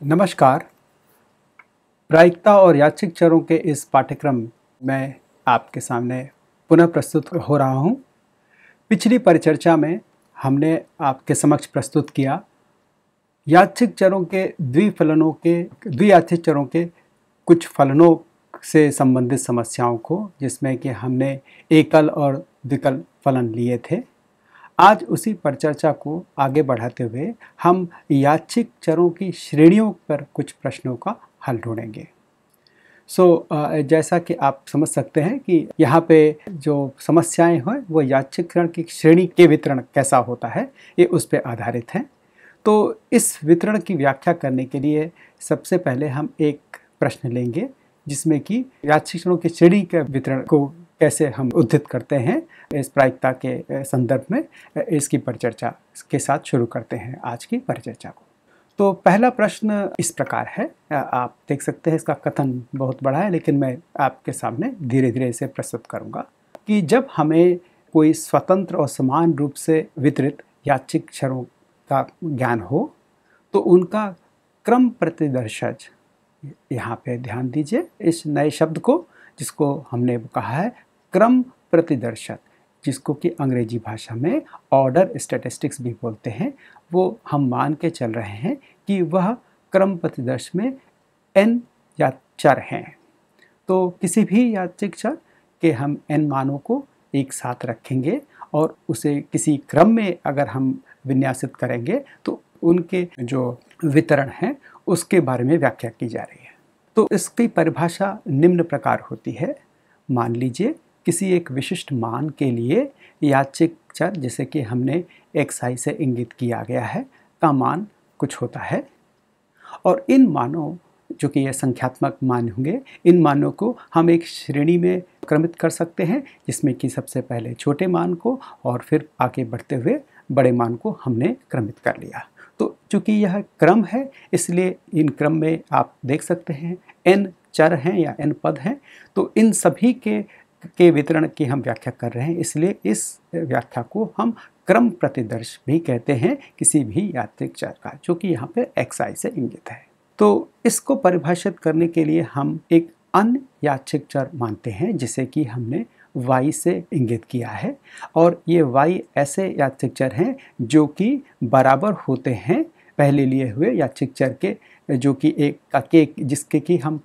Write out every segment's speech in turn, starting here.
नमस्कार। प्रायिकता और याचिक चरों के इस पाठ्यक्रम में आपके सामने पुनः प्रस्तुत हो रहा हूँ। पिछली परिचर्चा में हमने आपके समक्ष प्रस्तुत किया याचिक चरों के द्विफलनों के द्वियाचिक चरों के कुछ फलनों से संबंधित समस्याओं को, जिसमें कि हमने एकल और द्विकल फलन लिए थे। आज उसी परिचर्चा को आगे बढ़ाते हुए हम याचिक चरों की श्रेणियों पर कुछ प्रश्नों का हल ढूंढेंगे। सो so, जैसा कि आप समझ सकते हैं कि यहाँ पे जो समस्याएँ हैं वो याचिक चरण की श्रेणी के वितरण कैसा होता है ये उस पर आधारित हैं। तो इस वितरण की व्याख्या करने के लिए सबसे पहले हम एक प्रश्न लेंगे जिसमें कि याचिक चरणों की श्रेणी के वितरण को कैसे हम उद्धित करते हैं इस प्रायिकता के संदर्भ में इसकी परिचर्चा के साथ शुरू करते हैं आज की परिचर्चा को। तो पहला प्रश्न इस प्रकार है। आप देख सकते हैं इसका कथन बहुत बड़ा है, लेकिन मैं आपके सामने धीरे धीरे इसे प्रस्तुत करूँगा कि जब हमें कोई स्वतंत्र और समान रूप से वितरित याचिक क्षरों का ज्ञान हो तो उनका क्रम प्रतिदर्शज, यहाँ पे ध्यान दीजिए इस नए शब्द को जिसको हमने कहा है क्रम प्रतिदर्शक, जिसको कि अंग्रेज़ी भाषा में ऑर्डर स्टैटिस्टिक्स भी बोलते हैं, वो हम मान के चल रहे हैं कि वह क्रम प्रतिदर्श में एन या चर हैं। तो किसी भी याचिक चर के हम एन मानों को एक साथ रखेंगे और उसे किसी क्रम में अगर हम विन्यासित करेंगे तो उनके जो वितरण हैं, उसके बारे में व्याख्या की जा रही है। तो इसकी परिभाषा निम्न प्रकार होती है। मान लीजिए किसी एक विशिष्ट मान के लिए याचिक चर, जैसे कि हमने एक्स आई से इंगित किया गया है, का मान कुछ होता है। और इन मानों, जो कि ये संख्यात्मक मान होंगे, इन मानों को हम एक श्रेणी में क्रमित कर सकते हैं, जिसमें कि सबसे पहले छोटे मान को और फिर आगे बढ़ते हुए बड़े मान को हमने क्रमित कर लिया। तो चूँकि यह क्रम है, इसलिए इन क्रम में आप देख सकते हैं एन चर हैं या एन पद हैं तो इन सभी के के वितरण की हम व्याख्या कर रहे हैं। इसलिए इस व्याख्या को हम क्रम प्रतिदर्श भी कहते हैं किसी भी यात्रिक चर का जो कि यहाँ पे एक्स आई से इंगित है। तो इसको परिभाषित करने के लिए हम एक अन्य याचिक चर मानते हैं, जिसे कि हमने y से इंगित किया है। और ये y ऐसे याचिक चर हैं जो कि बराबर होते हैं पहले लिए हुए याचिक चर के, जो कि एक का के, जिसके कि हम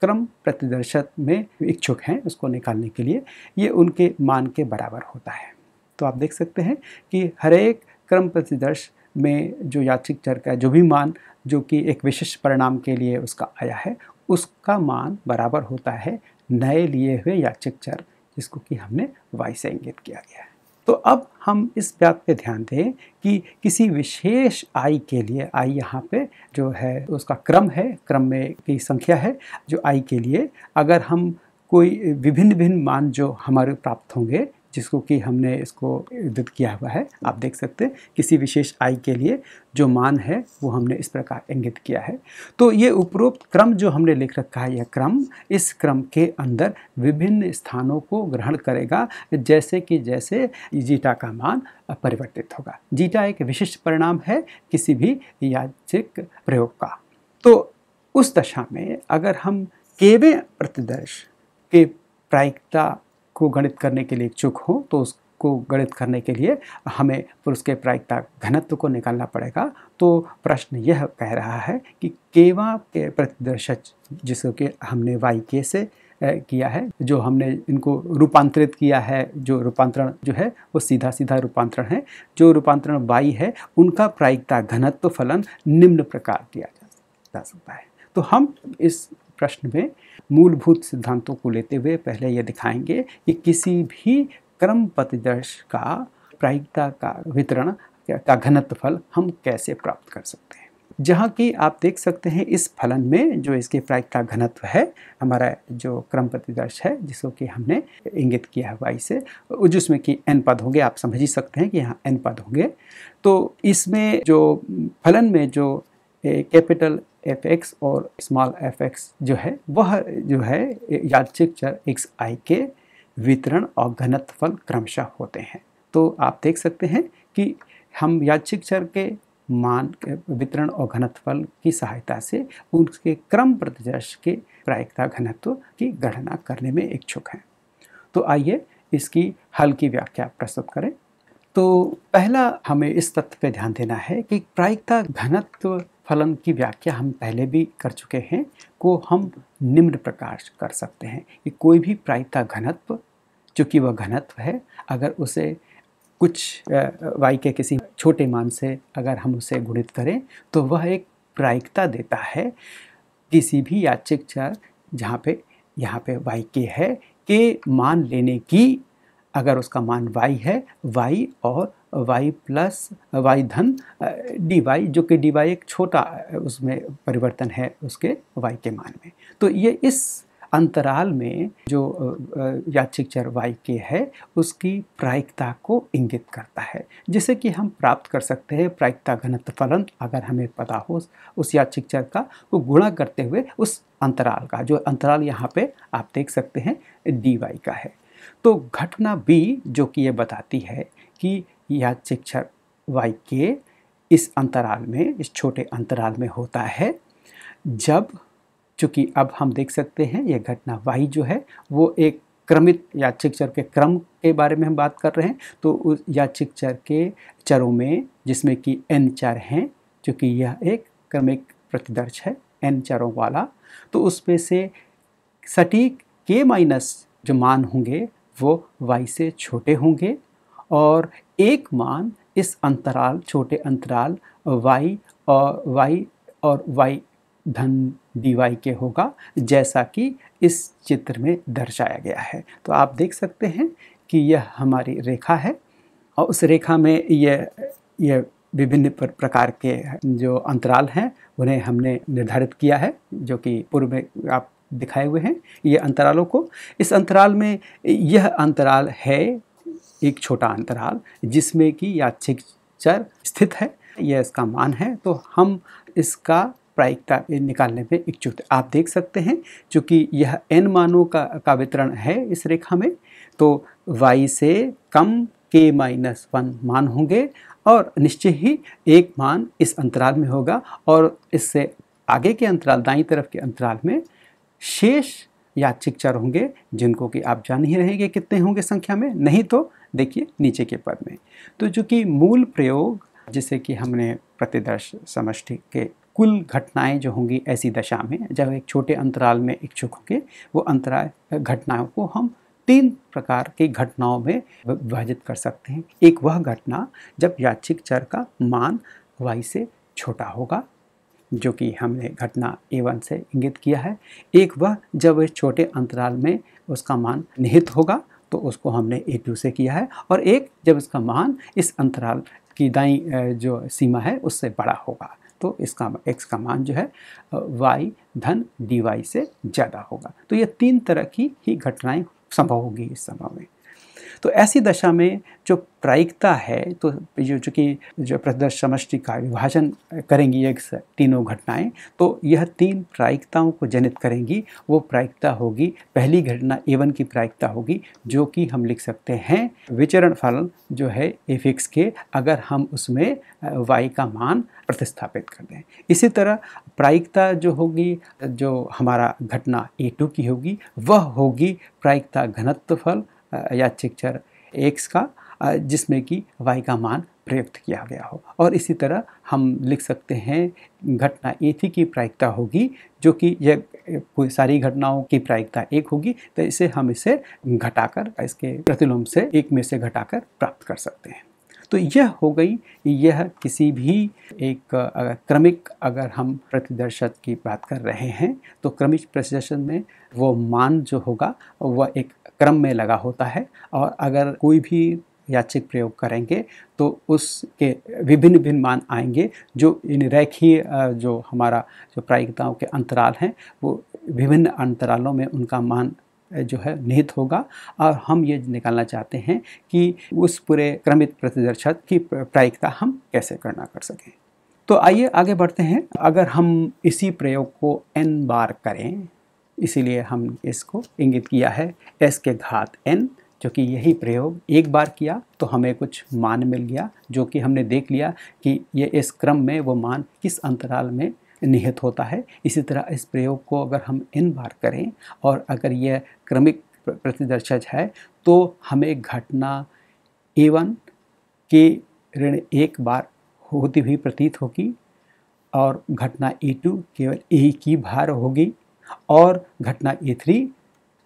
क्रम प्रतिदर्शक में इच्छुक हैं उसको निकालने के लिए, ये उनके मान के बराबर होता है। तो आप देख सकते हैं कि हर एक क्रम प्रतिदर्श में जो याचिक चर का जो भी मान, जो कि एक विशिष्ट परिणाम के लिए उसका आया है, उसका मान बराबर होता है नए लिए हुए याचिक चर, जिसको कि हमने वाई से इंगित किया गया है। तो अब हम इस बात पे ध्यान दें कि किसी विशेष आई के लिए, आई यहाँ पे जो है, उसका क्रम है, क्रम में की संख्या है, जो आई के लिए, अगर हम कोई विभिन्न विभिन्न मान जो हमारे प्राप्त होंगे जिसको कि हमने इसको उद्धित किया हुआ है। आप देख सकते हैं, किसी विशेष आई के लिए जो मान है, वो हमने इस प्रकार इंगित किया है। तो ये उपरोक्त क्रम जो हमने लिख रखा है, यह क्रम, इस क्रम के अंदर विभिन्न स्थानों को ग्रहण करेगा, जैसे कि जैसे जीटा का मान परिवर्तित होगा। जीटा एक विशिष्ट परिणाम है, किसी भी याचिक प्रयोग का। तो उस दशा में अगर हम केवे प्रतिदर्श के प्रायिकता को गणित करने के लिए इच्छुक हो तो उसको गणित करने के लिए हमें पुरुष के प्रायिकता घनत्व को निकालना पड़ेगा। तो प्रश्न यह कह रहा है कि केवा के प्रतिदर्शक जिसको कि हमने वाई के से किया है, जो हमने इनको रूपांतरित किया है, जो रूपांतरण जो है, वो सीधा सीधा रूपांतरण है, जो रूपांतरण वाई है, उनका प्रायिकता घनत्व फलन निम्न प्रकार दिया जा सकता है। तो हम इस प्रश्न में मूलभूत सिद्धांतों को लेते हुए पहले ये दिखाएँगे कि किसी भी क्रम प्रतिदर्श का, प्रायिकता का वितरण का घनत्व फल हम कैसे प्राप्त कर सकते हैं। जहाँ की आप देख सकते हैं इस फलन में जो इसके प्रायिकता घनत्व है, हमारा जो क्रम प्रतिदर्श है, जिसको कि हमने इंगित किया है वाई से जिसमें कि एन पद होंगे, आप समझ ही सकते हैं कि यहाँ एन पद होंगे। तो इसमें जो फलन में जो कैपिटल एफ़ एक्स और स्मॉल एफ़ एक्स जो है, वह जो है, यादृच्छिक चर एक्स आई के वितरण और घनत्वफल क्रमशः होते हैं। तो आप देख सकते हैं कि हम यादृच्छिक चर के मान के वितरण और घनत्वफल की सहायता से उनके क्रम प्रतिदर्श के प्रायिकता घनत्व की गणना करने में इच्छुक हैं। तो आइए इसकी हल की व्याख्या प्रस्तुत करें। तो पहला हमें इस तथ्य पर ध्यान देना है कि प्रायिकता घनत्व फलन की व्याख्या हम पहले भी कर चुके हैं, को हम निम्न प्रकार कर सकते हैं। कि कोई भी प्रायिकता घनत्व चूँकि वह घनत्व है, अगर उसे कुछ वाई के किसी छोटे मान से अगर हम उसे गुणित करें तो वह एक प्रायिकता देता है। किसी भी याचिक चर जहाँ पे, यहाँ पे वाई के है, के मान लेने की, अगर उसका मान y है y और y प्लस वाई धन डी वाई, जो कि डी वाई एक छोटा उसमें परिवर्तन है उसके वाई के मान में। तो ये इस अंतराल में जो याचिक चर y के है, उसकी प्रायिकता को इंगित करता है। जिसे कि हम प्राप्त कर सकते हैं, प्रायिकता घनत्व फलन, अगर हमें पता हो उस याचिक चर का वो गुणा करते हुए उस अंतराल का, जो अंतराल यहाँ पे आप देख सकते हैं, डी वाई का है। तो घटना बी, जो कि ये बताती है कि याचिक चर वाई के इस अंतराल में, इस छोटे अंतराल में होता है। जब, चूँकि अब हम देख सकते हैं ये घटना वाई जो है, वो एक क्रमित याचिक चर के क्रम के बारे में हम बात कर रहे हैं तो उस याचिक चर के चरों में, जिसमें कि एन चर हैं, चूँकि यह एक क्रमिक प्रतिदर्श है, एन चरों वाला तो उसमें से सटीक के माइनस जो मान होंगे, वो वाई से छोटे होंगे, और एक मान इस अंतराल, छोटे अंतराल, y और y और y धन डी वाई के होगा, जैसा कि इस चित्र में दर्शाया गया है। तो आप देख सकते हैं कि यह हमारी रेखा है और उस रेखा में यह यह विभिन्न प्रकार के जो अंतराल हैं, उन्हें हमने निर्धारित किया है, जो कि पूर्व में आप दिखाए हुए हैं ये अंतरालों को। इस अंतराल में यह अंतराल है एक छोटा अंतराल जिसमें कि याचिक चर स्थित है, यह इसका मान है। तो हम इसका प्रायिकता निकालने में इच्छुक आप देख सकते हैं, चूँकि यह एन मानों का का वितरण है इस रेखा में तो y से कम के माइनस वन मान होंगे और निश्चय ही एक मान इस अंतराल में होगा और इससे आगे के अंतराल, दाई तरफ़ के अंतराल में शेष याचिक चर होंगे, जिनको कि आप जान ही रहेंगे कितने होंगे संख्या में। नहीं तो देखिए, नीचे के पद में। तो जो कि मूल प्रयोग, जिसे कि हमने प्रतिदर्श समष्टि के कुल घटनाएँ जो होंगी ऐसी दशा में, जब एक छोटे अंतराल में इच्छुक होंगे, वो अंतराल घटनाओं को हम तीन प्रकार की घटनाओं में विभाजित कर सकते हैं। एक वह घटना, जब याचिक चर का मान वाई से छोटा होगा, जो कि हमने घटना ए वन से इंगित किया है। एक वह, जब छोटे अंतराल में उसका मान निहित होगा तो उसको हमने ए टू से किया है और एक जब इसका मान इस अंतराल की दाई जो सीमा है उससे बड़ा होगा। तो इसका एक्स का मान जो है वाई धन डी वाई से ज़्यादा होगा। तो ये तीन तरह की ही घटनाएँ संभव होगी इस समय में। तो ऐसी दशा में जो प्रायिकता है तो जो चूँकि जो प्रदर्श समष्टि का विभाजन करेंगी एक तीनों घटनाएँ तो यह तीन प्रायिकताओं को जनित करेंगी। वो प्रायिकता होगी, पहली घटना एवन की प्रायिकता होगी, जो कि हम लिख सकते हैं विचरण फलन जो है एफिक्स के, अगर हम उसमें वाई का मान प्रतिस्थापित कर दें। इसी तरह प्रायिकता जो होगी, जो हमारा घटना ए टू की होगी, वह होगी प्रायिकता घनत्व फल याचिक चर एक्स का जिसमें कि वाई का मान प्रयुक्त किया गया हो। और इसी तरह हम लिख सकते हैं, घटना ए थी की प्रायिकता होगी, जो कि यह कोई सारी घटनाओं की प्रायिकता एक होगी तो इसे हम इसे घटाकर, इसके प्रतिलोम से एक में से घटाकर प्राप्त कर सकते हैं। तो यह हो गई, यह किसी भी एक अगर क्रमिक अगर हम प्रतिदर्शक की बात कर रहे हैं तो क्रमिक प्रतिदर्शन में वो मान जो होगा, वह एक क्रम में लगा होता है और अगर कोई भी याचिक प्रयोग करेंगे तो उसके विभिन्न भिन्न मान आएँगे जो इन रेखीय जो हमारा, जो प्रायिकताओं के अंतराल हैं, वो विभिन्न अंतरालों में उनका मान जो है निहित होगा। और हम ये निकालना चाहते हैं कि उस पूरे क्रमित प्रतिदर्शक की प्रायिकता हम कैसे करना कर सकें। तो आइए आगे बढ़ते हैं। अगर हम इसी प्रयोग को एन बार करें इसीलिए हम इसको इंगित किया है एस के घात एन जो कि यही प्रयोग एक बार किया तो हमें कुछ मान मिल गया, जो कि हमने देख लिया कि ये इस क्रम में वो मान किस अंतराल में निहित होता है। इसी तरह इस प्रयोग को अगर हम इन बार करें और अगर यह क्रमिक प्रतिदर्शज है तो हमें घटना ए वन के ऋण एक बार होती हुई प्रतीत होगी और घटना ए टू केवल ए की भार होगी। और घटना ए थ्री,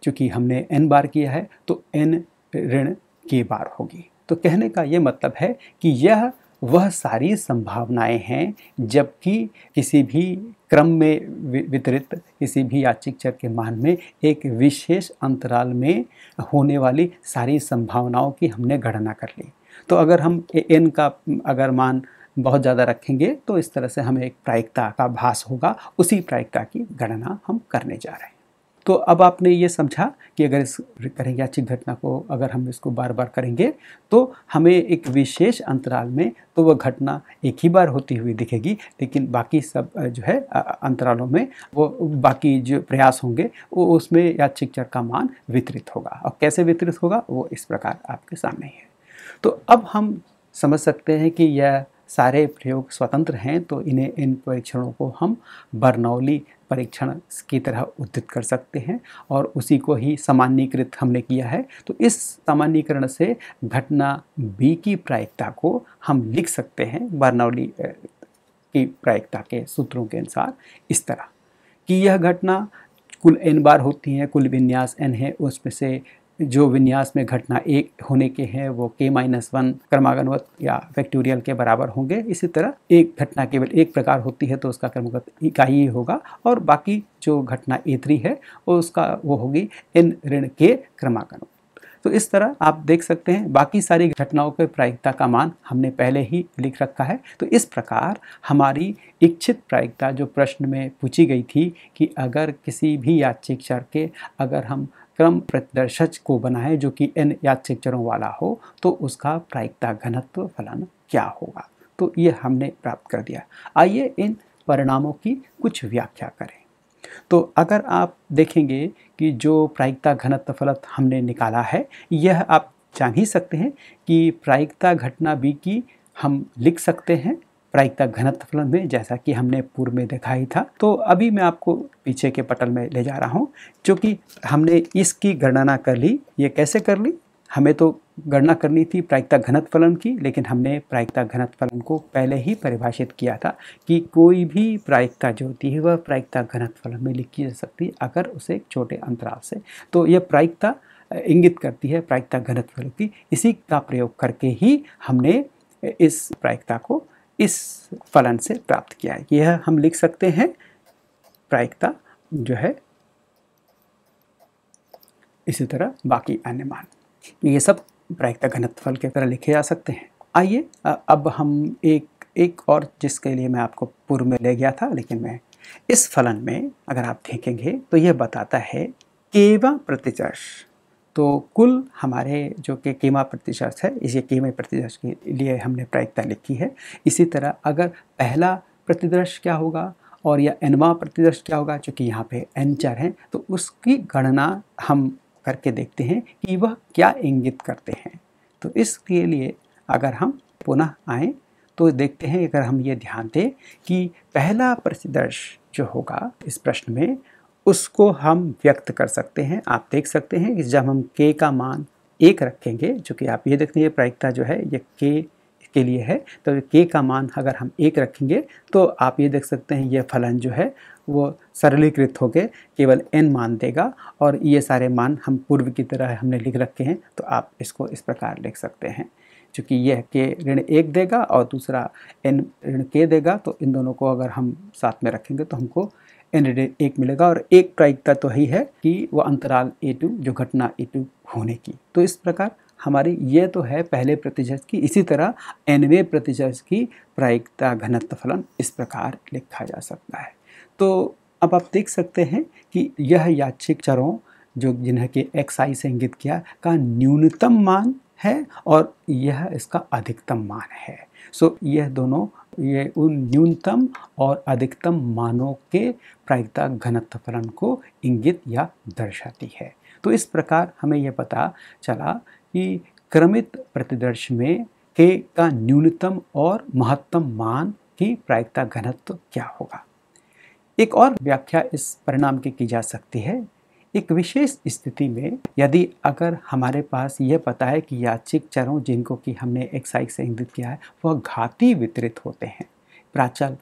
चूँकि हमने एन बार किया है तो एन ऋण के बार होगी। तो कहने का ये मतलब है कि यह, वह सारी संभावनाएँ हैं, जबकि किसी भी क्रम में वितरित, किसी भी याचिक चर के मान में एक विशेष अंतराल में होने वाली सारी संभावनाओं की हमने गणना कर ली। तो अगर हम एन का, अगर मान बहुत ज़्यादा रखेंगे तो इस तरह से हमें एक प्रायिकता का भास होगा। उसी प्रायिकता की गणना हम करने जा रहे हैं। तो अब आपने ये समझा कि अगर इस करेंगे, अच्छी घटना को अगर हम इसको बार बार करेंगे तो हमें एक विशेष अंतराल में तो वह घटना एक ही बार होती हुई दिखेगी, लेकिन बाकी सब जो है अंतरालों में वो बाकी जो प्रयास होंगे, वो उसमें याचिक चर का मान वितरित होगा। और कैसे वितरित होगा? वो इस प्रकार आपके सामने है। तो अब हम समझ सकते हैं कि यह सारे प्रयोग स्वतंत्र हैं तो इन्हें इन परीक्षणों को हम बर्नौली परीक्षण की तरह उद्धित कर सकते हैं और उसी को ही सामान्यकृत हमने किया है। तो इस सामान्यकरण से घटना बी की प्रायिकता को हम लिख सकते हैं, बर्नौली की प्रायिकता के सूत्रों के अनुसार। इस तरह कि यह घटना कुल एन बार होती है, कुल विन्यास एन है, उसमें से जो विन्यास में घटना एक होने के हैं, वो के माइनस वन क्रमागनवत या फैक्टोरियल के बराबर होंगे। इसी तरह एक घटना केवल एक प्रकार होती है तो उसका क्रमगत इकाई ही होगा। और बाकी जो घटना ए थ्री है वो उसका वो होगी इन ऋण के क्रमागनवत तो इस तरह आप देख सकते हैं, बाकी सारी घटनाओं के प्रायिकता का मान हमने पहले ही लिख रखा है। तो इस प्रकार हमारी इच्छित प्रायिकता, जो प्रश्न में पूछी गई थी कि अगर किसी भी याचिक चर के, अगर हम क्रम प्रतिदर्शज को बनाए जो कि एन यादृच्छिक चरों वाला हो तो उसका प्रायिकता घनत्व फलन क्या होगा? तो ये हमने प्राप्त कर दिया। आइए इन परिणामों की कुछ व्याख्या करें। तो अगर आप देखेंगे कि जो प्रायिकता घनत्व फलत हमने निकाला है, यह आप जान ही सकते हैं कि प्रायिकता घटना बी की हम लिख सकते हैं। प्रायिकता घनत्व फलन में, जैसा कि हमने पूर्व में देखा ही था। तो अभी मैं आपको पीछे के पटल में ले जा रहा हूँ क्योंकि हमने इसकी गणना कर ली। ये कैसे कर ली? हमें तो गणना करनी थी प्रायिकता घनत्व फलन की, लेकिन हमने प्रायिकता घनत्व फलन को पहले ही परिभाषित किया था कि कोई भी प्रायिकता जो होती है वह प्रायिकता घनत्व फलन में लिखी जा सकती है अगर उसे छोटे अंतराल से। तो यह प्रायिकता इंगित करती है प्रायिकता घनत्व फलन की। इसी का प्रयोग करके ही हमने इस प्रायिकता को इस फलन से प्राप्त किया है। यह हम लिख सकते हैं, प्रायिकता जो है, इसी तरह बाकी अन्य मान। ये सब प्रायिकता घनत्व फल के तरह लिखे जा सकते हैं। आइए अब हम एक एक और जिसके लिए मैं आपको पूर्व में ले गया था, लेकिन मैं इस फलन में अगर आप देखेंगे तो यह बताता है केवा प्रतिचर्ष। तो कुल हमारे जो कि कीमा प्रतिशत है, इसे कीमे प्रतिशत के लिए हमने प्रायिकता लिखी है। इसी तरह अगर पहला प्रतिदर्श क्या होगा और या एनवा प्रतिदर्श क्या होगा, चूँकि यहाँ पे एन चार हैं तो उसकी गणना हम करके देखते हैं कि वह क्या इंगित करते हैं। तो इसके लिए अगर हम पुनः आएँ तो देखते हैं, अगर हम ये ध्यान दें कि पहला प्रतिदर्श जो होगा इस प्रश्न में उसको हम व्यक्त कर सकते हैं, आप देख सकते हैं कि जब हम के का मान एक रखेंगे, जो कि आप ये देखते हैं प्रायिकता जो है, ये के के लिए है तो के का मान अगर हम एक रखेंगे तो आप ये देख सकते हैं, ये फलन जो है, वो सरलीकृत होकर केवल एन मान देगा और ये सारे मान हम पूर्व की तरह हमने लिख रखे हैं तो आप इसको इस प्रकार लिख सकते हैं। चूँकि यह के ऋण एक देगा और दूसरा एन ऋण के देगा तो इन दोनों को अगर हम साथ में रखेंगे तो हमको एन एक मिलेगा और एक प्रायिकता तो ही है कि वो अंतराल ए टू जो घटना ए टू होने की। तो इस प्रकार हमारी ये तो है पहले प्रतिशत की। इसी तरह एनवे प्रतिशत की प्रायिकता घनत्व फलन इस प्रकार लिखा जा सकता है। तो अब आप देख सकते हैं कि यह याचिक चरों, जो जिन्हें कि एक्स आई से इंगित किया, का न्यूनतम मान है और यह इसका अधिकतम मान है। सो यह दोनों ये उन न्यूनतम और अधिकतम मानों के प्रायिकता घनत्व फलन को इंगित या दर्शाती है। तो इस प्रकार हमें यह पता चला कि क्रमित प्रतिदर्श में के का न्यूनतम और महत्तम मान की प्रायिकता घनत्व क्या होगा। एक और व्याख्या इस परिणाम की की जा सकती है एक विशेष स्थिति में यदि अगर हमारे पास यह पता है कि याचिक चरों जिनको कि हमने एक्साइज से इंगित किया है, वह घाती वितरित होते हैं, प्राचल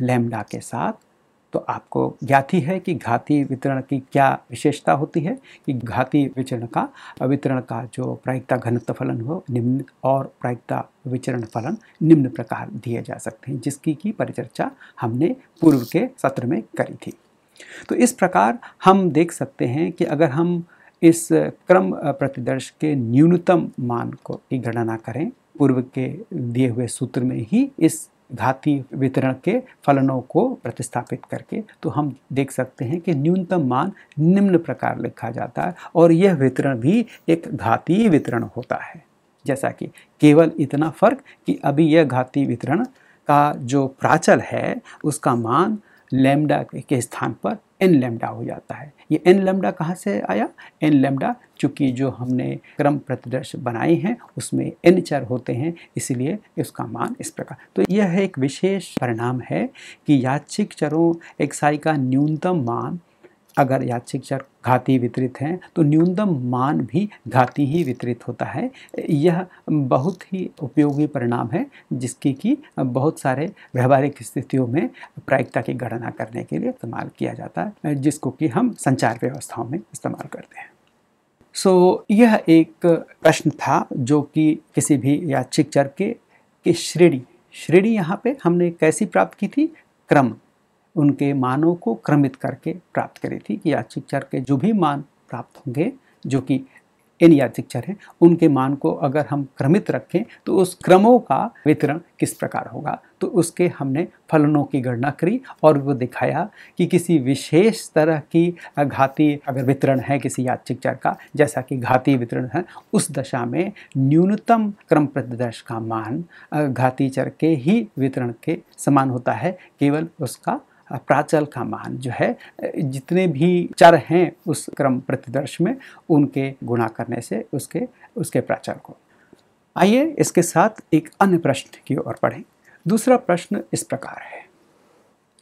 लैम्डा के साथ तो आपको ज्ञात ही है कि घाती वितरण की क्या विशेषता होती है कि घाती विचरण का वितरण का जो प्रायिकता घनत्व फलन हो, निम्न और प्रायिकता विचरण फलन निम्न प्रकार दिए जा सकते हैं, जिसकी की परिचर्चा हमने पूर्व के सत्र में करी थी। तो इस प्रकार हम देख सकते हैं कि अगर हम इस क्रम प्रतिदर्श के न्यूनतम मान को की गणना करें, पूर्व के दिए हुए सूत्र में ही इस घाती वितरण के फलनों को प्रतिस्थापित करके तो हम देख सकते हैं कि न्यूनतम मान निम्न प्रकार लिखा जाता है और यह वितरण भी एक घाती वितरण होता है। जैसा कि केवल इतना फ़र्क कि अभी यह घाती वितरण का जो प्राचल है, उसका मान लेमडा के स्थान पर एन लेमडा हो जाता है। ये एन लेमडा कहाँ से आया? एन लेमडा चूँकि जो हमने क्रम प्रतिदर्श बनाए हैं, उसमें एन चर होते हैं, इसलिए इसका मान इस प्रकार। तो यह एक विशेष परिणाम है कि याचिक चरों एक्साई का न्यूनतम मान अगर यादृच्छिक चर घाती वितरित हैं तो न्यूनतम मान भी घाती ही वितरित होता है। यह बहुत ही उपयोगी परिणाम है जिसकी कि बहुत सारे व्यवहारिक स्थितियों में प्रायिकता की गणना करने के लिए इस्तेमाल किया जाता है जिसको कि हम संचार व्यवस्थाओं में इस्तेमाल करते हैं। सो so, यह एक प्रश्न था जो कि किसी भी यादृच्छिक चर की श्रेणी श्रेणी यहाँ पे हमने कैसी प्राप्त की थी? क्रम। उनके मानों को क्रमित करके प्राप्त करी थी कि याचिक के जो भी मान प्राप्त होंगे, जो कि इन याचिक चर हैं, उनके मान को अगर हम क्रमित रखें तो उस क्रमों का वितरण किस प्रकार होगा? तो उसके हमने फलनों की गणना करी और वो दिखाया कि किसी विशेष तरह की घाती अगर वितरण है किसी याचिक का, जैसा कि घाती वितरण है, उस दशा में न्यूनतम क्रम प्रतिदर्श का मान घाती चर के ही वितरण के समान होता है, केवल उसका प्राचल का मान जो है, जितने भी चर हैं उस क्रम प्रतिदर्श में, उनके गुणा करने से उसके उसके प्राचल को। आइए इसके साथ एक अन्य प्रश्न की ओर पढ़ें दूसरा प्रश्न इस प्रकार है।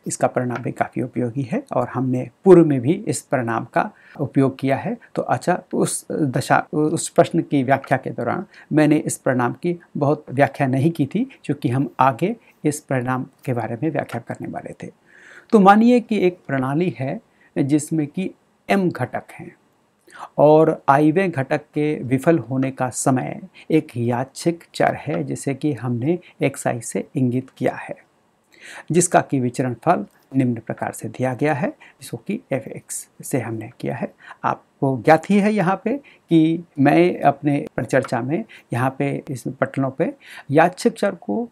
इसका परिणाम भी काफ़ी उपयोगी है और हमने पूर्व में भी इस परिणाम का उपयोग किया है। तो अच्छा उस दशा, उस प्रश्न की व्याख्या के दौरान मैंने इस परिणाम की बहुत व्याख्या नहीं की थी, क्योंकि हम आगे इस परिणाम के बारे में व्याख्या करने वाले थे। तो मानिए कि एक प्रणाली है जिसमें कि एम घटक हैं और आईवे घटक के विफल होने का समय एक यादृच्छिक चर है जिसे कि हमने एक्स आई से इंगित किया है, जिसका कि विचरण फल निम्न प्रकार से दिया गया है, जिसको कि एफ़ एक्स से हमने किया है। आपको ज्ञात ही है यहाँ पे कि मैं अपने परिचर्चा में यहाँ पे इस पटलों पे यादृच्छिक चर को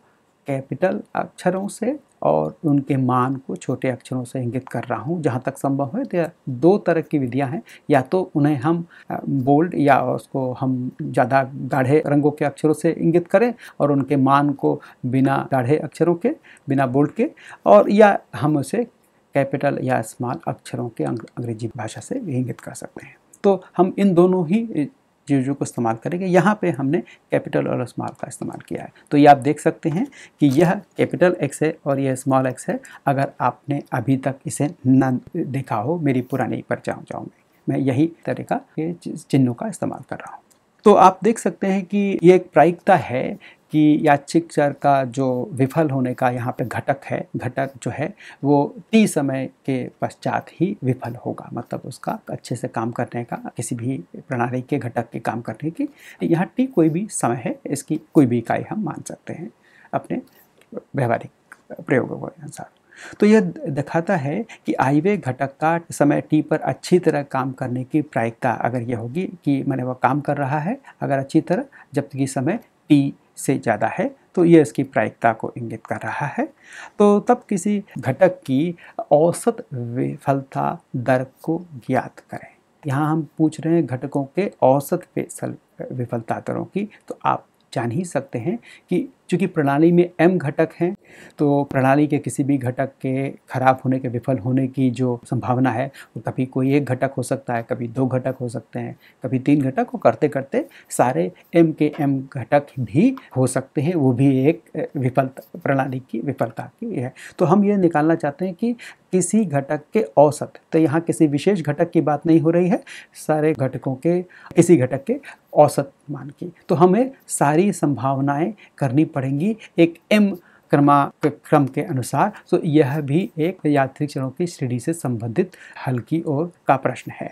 कैपिटल अक्षरों से और उनके मान को छोटे अक्षरों से इंगित कर रहा हूँ। जहाँ तक संभव है तो दो तरह की विधियाँ हैं। या तो उन्हें हम बोल्ड या उसको हम ज़्यादा गाढ़े रंगों के अक्षरों से इंगित करें और उनके मान को बिना गाढ़े अक्षरों के, बिना बोल्ड के, और या हम उसे कैपिटल या स्मॉल अक्षरों के अंग्रेज़ी भाषा से इंगित कर सकते हैं। तो हम इन दोनों ही चीज़ों को इस्तेमाल करेंगे। यहाँ पे हमने कैपिटल और स्मॉल का इस्तेमाल किया है। तो ये आप देख सकते हैं कि यह कैपिटल एक्स है और यह स्मॉल एक्स है। अगर आपने अभी तक इसे न देखा हो, मेरी पुरानी पर जाऊँ मैं यही तरीका के चिन्हों का इस्तेमाल कर रहा हूँ। तो आप देख सकते हैं कि ये एक प्रायिकता है कि याचिक चर का जो विफल होने का यहाँ पे घटक है, घटक जो है, वो टी समय के पश्चात ही विफल होगा। मतलब उसका अच्छे से काम करने का, किसी भी प्रणाली के घटक के काम करने की, यहाँ टी कोई भी समय है, इसकी कोई भी इकाई हम मान सकते हैं अपने व्यवहारिक प्रयोगों के अनुसार। तो यह दिखाता है कि आईवे घटक का समय टी पर अच्छी तरह काम करने की प्रायिकता अगर यह होगी कि मैंने वह काम कर रहा है, अगर अच्छी तरह, जबकि समय टी से ज़्यादा है तो ये इसकी प्रायिकता को इंगित कर रहा है। तो तब किसी घटक की औसत विफलता दर को ज्ञात करें। यहाँ हम पूछ रहे हैं घटकों के औसत विफलता दरों की तो आप जान ही सकते हैं कि चूँकि प्रणाली में एम घटक हैं तो प्रणाली के किसी भी घटक के खराब होने के, विफल होने की जो संभावना है, वो कभी कोई एक घटक हो सकता है, कभी दो घटक हो सकते हैं, कभी तीन घटक को करते करते सारे एम के एम घटक भी हो सकते हैं, वो भी एक विफलता, प्रणाली की विफलता की है। तो हम ये निकालना चाहते हैं कि किसी घटक के औसत तो यहाँ किसी विशेष घटक की बात नहीं हो रही है, सारे घटकों के किसी घटक के औसत मान की। तो हमें सारी संभावनाएँ करनी पड़ेंगी, एक एम क्रमा क्रम के अनुसार तो यह भी एक यात्री चरणों की श्रेणी से संबंधित हल की ओर का प्रश्न है।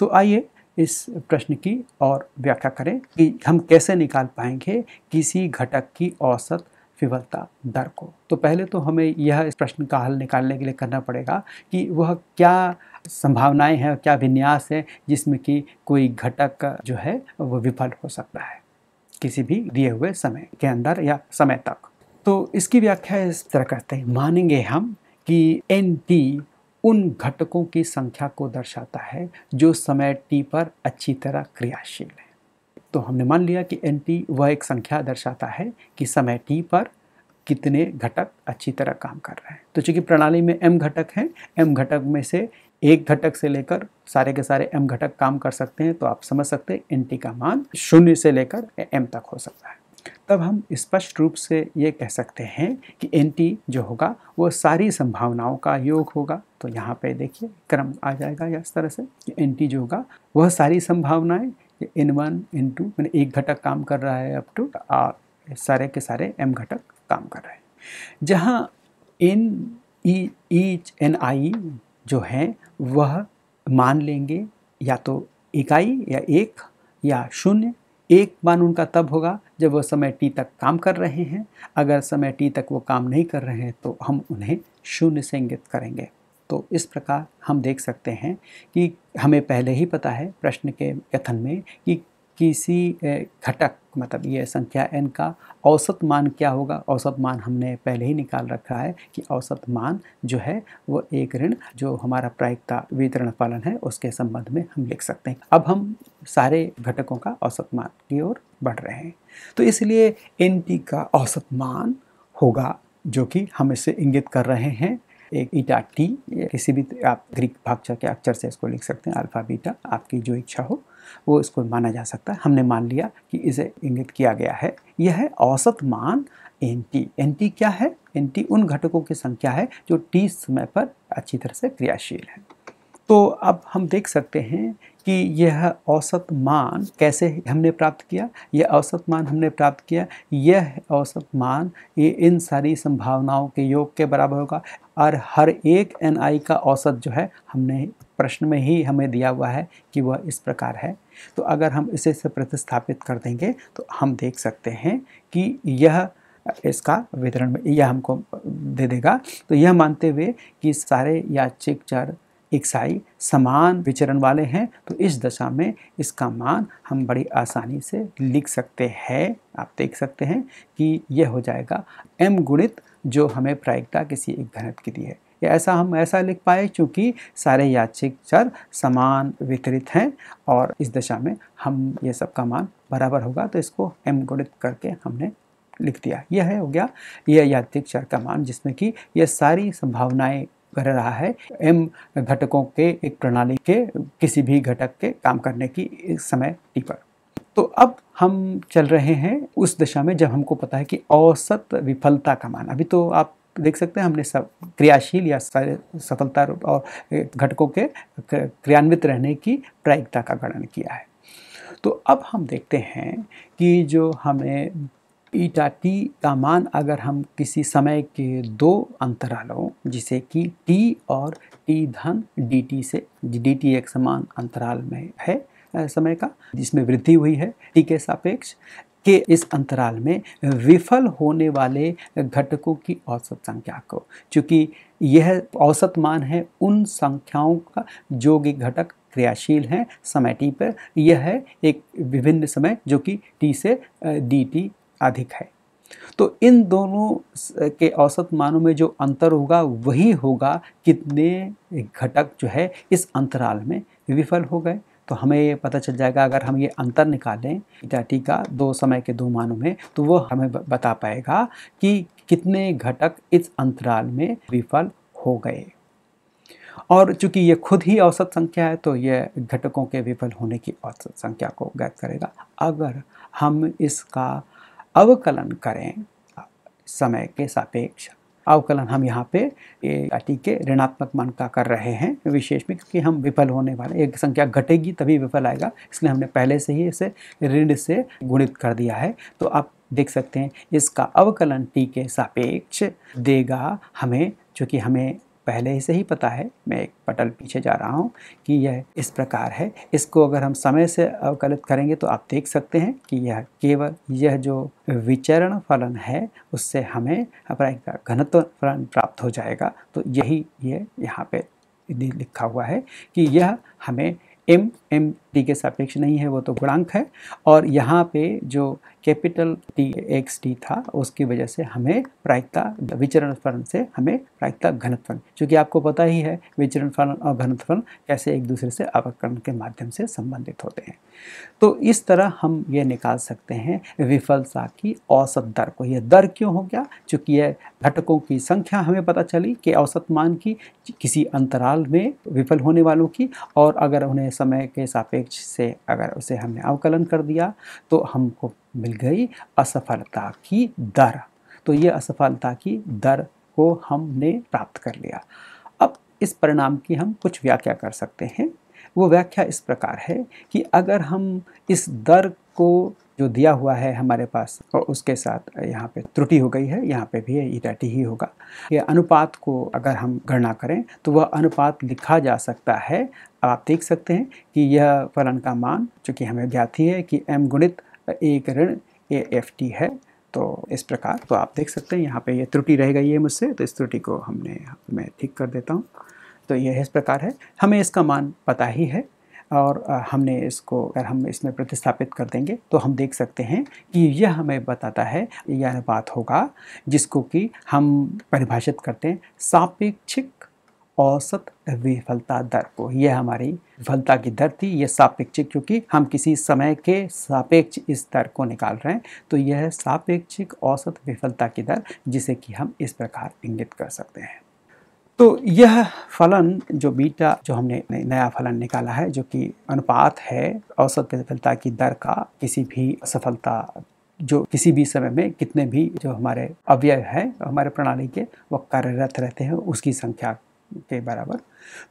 तो आइए इस प्रश्न की और व्याख्या करें कि हम कैसे निकाल पाएँगे किसी घटक की औसत विफलता दर को। तो पहले तो हमें यह इस प्रश्न का हल निकालने के लिए करना पड़ेगा कि वह क्या संभावनाएँ हैं क्या विन्यास है जिसमें कि कोई घटक जो है, वो विफल हो सकता है किसी भी दिए हुए समय के अंदर या समय तक। तो इसकी व्याख्या इस तरह करते हैं। मानेंगे हम कि एन टी उन घटकों की संख्या को दर्शाता है जो समय टी पर अच्छी तरह क्रियाशील है। तो हमने मान लिया कि एन टी वह एक संख्या दर्शाता है कि समय टी पर कितने घटक अच्छी तरह काम कर रहे हैं। तो चूँकि प्रणाली में एम घटक हैं एम घटक में से एक घटक से लेकर सारे के सारे एम घटक काम कर सकते हैं तो आप समझ सकते हैं एन टी का मान शून्य से लेकर एम तक हो सकता है। तब हम स्पष्ट रूप से ये कह सकते हैं कि एन टी जो होगा, वो सारी संभावनाओं का योग होगा। तो यहाँ पे देखिए, क्रम आ जाएगा या इस तरह से कि एन टी जो होगा, वह सारी संभावनाएँ एन वन एन टू मैंने एक घटक काम कर रहा है अप टू सारे के सारे एम घटक काम कर रहे हैं। जहाँ N E each N I जो है, वह मान लेंगे या तो इकाई या एक या शून्य एक मान उनका तब होगा जब वह समय टी तक काम कर रहे हैं। अगर समय टी तक वो काम नहीं कर रहे हैं तो हम उन्हें शून्य से इंगित करेंगे। तो इस प्रकार हम देख सकते हैं कि हमें पहले ही पता है प्रश्न के कथन में कि किसी घटक मतलब ये संख्या एन का औसत मान क्या होगा? औसत मान हमने पहले ही निकाल रखा है कि औसत मान जो है वो एक ऋण जो हमारा प्रायिकता वितरण फलन है, उसके संबंध में हम लिख सकते हैं। अब हम सारे घटकों का औसत मान की ओर बढ़ रहे हैं। तो इसलिए एन का औसत मान होगा, जो कि हम इसे इंगित कर रहे हैं। एक ईटा टी किसी भी आप ग्रीक भाषा के अक्षर से इसको लिख सकते हैं, अल्फ़ा, बीटा, आपकी जो इच्छा हो। वो इसको माना जा सकता है। हमने मान लिया कि इसे इंगित किया गया है। यह है औसत मान एन टी एन टी क्या है? एन टी उन घटकों की संख्या है जो टी समय पर अच्छी तरह से क्रियाशील है। तो अब हम देख सकते हैं कि यह औसत मान कैसे हमने प्राप्त किया? यह औसत मान हमने प्राप्त किया। यह औसत मान ये इन सारी संभावनाओं के योग के बराबर होगा। और हर एक एन आई का औसत जो है हमने प्रश्न में ही हमें दिया हुआ है कि वह इस प्रकार है। तो अगर हम इसे से प्रतिस्थापित कर देंगे तो हम देख सकते हैं कि यह इसका वितरण यह हमको दे देगा। तो यह मानते हुए कि सारे याचिक चर इक्साई समान विचरण वाले हैं तो इस दशा में इसका मान हम बड़ी आसानी से लिख सकते हैं। आप देख सकते हैं कि यह हो जाएगा m गुणित जो हमें प्रायिकता किसी एक घनत्व की दी है या ऐसा हम ऐसा लिख पाए क्योंकि सारे याचिक चर समान वितरित हैं और इस दशा में हम ये सब का मान बराबर होगा तो इसको m गुणित करके हमने लिख दिया। यह है, हो गया यह यात्रिक चर का मान, जिसमें कि यह सारी संभावनाएँ कर रहा है एम घटकों के, एक प्रणाली के, किसी भी घटक के काम करने की इस समय टी पर। तो अब हम चल रहे हैं उस दिशा में जब हमको पता है कि औसत विफलता का मान। अभी तो आप देख सकते हैं, हमने सब क्रियाशील या सफलता और घटकों के क्रियान्वित रहने की प्रायिकता का गणन किया है। तो अब हम देखते हैं कि जो हमें ईटा टी का मान अगर हम किसी समय के दो अंतरालों, जिसे कि टी और टी धन डी टी से डी टी एक समान अंतराल में है समय का, जिसमें वृद्धि हुई है टी के सापेक्ष के इस अंतराल में विफल होने वाले घटकों की औसत संख्या को। चूँकि यह औसत मान है, उन संख्याओं का जो कि घटक क्रियाशील हैं समय टी पर, यह है एक विभिन्न समय जो कि टी से डी टी अधिक है। तो इन दोनों के औसत मानों में जो अंतर होगा, वही होगा कितने घटक जो है इस अंतराल में विफल हो गए। तो हमें ये पता चल जाएगा अगर हम ये अंतर निकालें ईटा टी का दो समय के दो मानों में तो वो हमें बता पाएगा कि कितने घटक इस अंतराल में विफल हो गए। और चूँकि ये खुद ही औसत संख्या है तो ये घटकों के विफल होने की औसत संख्या को ज्ञात करेगा। अगर हम इसका अवकलन करें समय के सापेक्ष अवकलन हम यहाँ पे टी के ऋणात्मक मान का कर रहे हैं, विशेष में क्योंकि हम विफल होने वाले एक संख्या घटेगी तभी विफल आएगा, इसलिए हमने पहले से ही इसे ऋण से गुणित कर दिया है। तो आप देख सकते हैं, इसका अवकलन टी के सापेक्ष देगा हमें चूँकि हमें पहले से ही पता है, मैं एक पटल पीछे जा रहा हूँ कि यह इस प्रकार है। इसको अगर हम समय से अवकलित करेंगे तो आप देख सकते हैं कि यह केवल यह जो विचरण फलन है, उससे हमें अपना घनत्व फलन प्राप्त हो जाएगा। तो यही ये यहाँ पे लिखा हुआ है कि यह हमें एम एम टी के सापेक्ष नहीं है, वो तो गुणांक है। और यहाँ पे जो कैपिटल टी एक्स टी था, उसकी वजह से हमें प्रायिकता विचरण फलन से हमें प्रायिकता घनत्व क्योंकि आपको पता ही है विचरण फलन और घनत्व कैसे एक दूसरे से अवकरण के माध्यम से संबंधित होते हैं। तो इस तरह हम ये निकाल सकते हैं विफलता की औसत दर को। यह दर क्यों हो गया? चूँकि यह घटकों की संख्या हमें पता चली कि औसत मान की, किसी अंतराल में विफल होने वालों की, और अगर उन्हें समय के सापेक्ष से अगर उसे हमने अवकलन कर दिया तो हमको मिल गई असफलता की दर। तो ये असफलता की दर को हमने प्राप्त कर लिया। अब इस परिणाम की हम कुछ व्याख्या कर सकते हैं। वो व्याख्या इस प्रकार है कि अगर हम इस दर को जो दिया हुआ है हमारे पास और उसके साथ यहाँ पे त्रुटि हो गई है, यहाँ पे भी ईटा टी ही होगा। ये अनुपात को अगर हम गणना करें तो वह अनुपात लिखा जा सकता है। आप देख सकते हैं कि यह फलन का मान, चूँकि हमें ज्ञात ही है कि एम गुणित एक ऋण ए एफ़ टी है तो इस प्रकार तो आप देख सकते हैं, यहाँ पे ये त्रुटि रह गई है मुझसे तो इस त्रुटि को हमने, मैं ठीक कर देता हूँ। तो यह इस प्रकार है। हमें इसका मान पता ही है, और हमने इसको, अगर हम इसमें प्रतिस्थापित कर देंगे तो हम देख सकते हैं कि यह हमें बताता है, यह अनुपात होगा, जिसको कि हम परिभाषित करते हैं सापेक्षिक औसत विफलता दर को। यह हमारी विफलता की दर थी, यह सापेक्षिक क्योंकि हम किसी समय के सापेक्ष इस दर को निकाल रहे हैं तो यह सापेक्षिक औसत विफलता की दर, जिसे कि हम इस प्रकार इंगित कर सकते हैं। तो यह फलन जो बीटा, जो हमने नया फलन निकाला है, जो कि अनुपात है औसत विफलता की दर का, किसी भी असफलता जो किसी भी समय में कितने भी जो हमारे अवयव है, हमारे प्रणाली के, वो कार्यरत रहते हैं, उसकी संख्या के बराबर।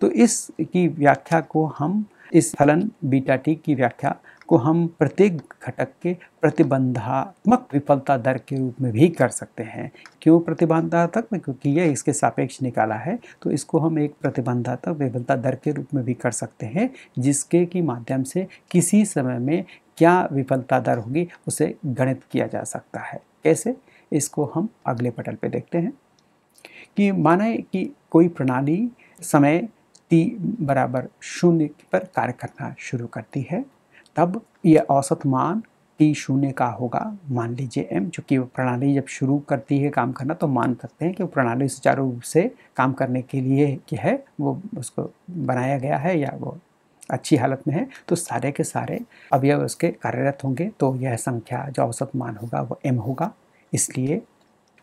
तो इस की व्याख्या को हम, इस फलन बीटा टी की व्याख्या को हम प्रत्येक घटक के प्रतिबंधात्मक विफलता दर के रूप में भी कर सकते हैं। क्यों प्रतिबंधात्मक? में, क्योंकि यह इसके सापेक्ष निकाला है तो इसको हम एक प्रतिबंधात्मक विफलता दर के रूप में भी कर सकते हैं, जिसके की माध्यम से किसी समय में क्या विफलता दर होगी, उसे गणित किया जा सकता है। कैसे? इसको हम अगले पटल पे देखते हैं। कि माने कि कोई प्रणाली समय टी बराबर शून्य पर कार्य करना शुरू करती है, तब यह औसत मान टी शून्य का होगा। मान लीजिए एम चूँकि प्रणाली जब शुरू करती है काम करना तो मान सकते हैं कि वो प्रणाली सुचारू रूप से काम करने के लिए क्या है, वो उसको बनाया गया है या वो अच्छी हालत में है तो सारे के सारे अवयव उसके कार्यरत होंगे तो यह संख्या, जो औसत मान होगा, वो एम होगा। इसलिए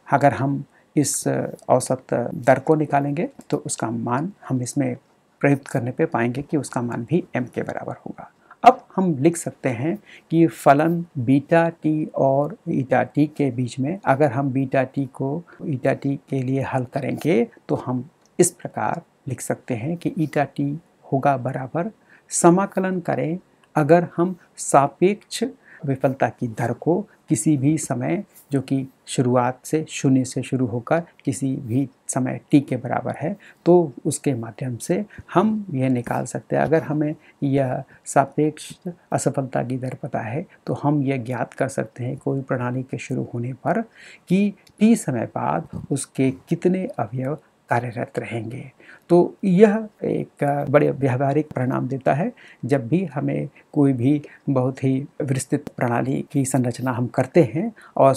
अगर हम इस औसत दर को निकालेंगे तो उसका मान हम इसमें प्रयुक्त करने पे पाएँगे कि उसका मान भी m के बराबर होगा। अब हम लिख सकते हैं कि फलन बीटा टी और ईटा टी के बीच में अगर हम बीटा टी को ईटा टी के लिए हल करेंगे तो हम इस प्रकार लिख सकते हैं कि ईटा टी होगा बराबर समाकलन करें। अगर हम सापेक्ष विफलता की दर को किसी भी समय, जो कि शुरुआत से शून्य से शुरू होकर किसी भी समय टी के बराबर है तो उसके माध्यम से हम यह निकाल सकते हैं। अगर हमें यह सापेक्ष असफलता की दर पता है तो हम यह ज्ञात कर सकते हैं कोई प्रणाली के शुरू होने पर कि टी समय बाद उसके कितने अवयव कार्यरत रहेंगे। तो यह एक बड़े व्यावहारिक परिणाम देता है, जब भी हमें कोई भी बहुत ही विस्तृत प्रणाली की संरचना हम करते हैं और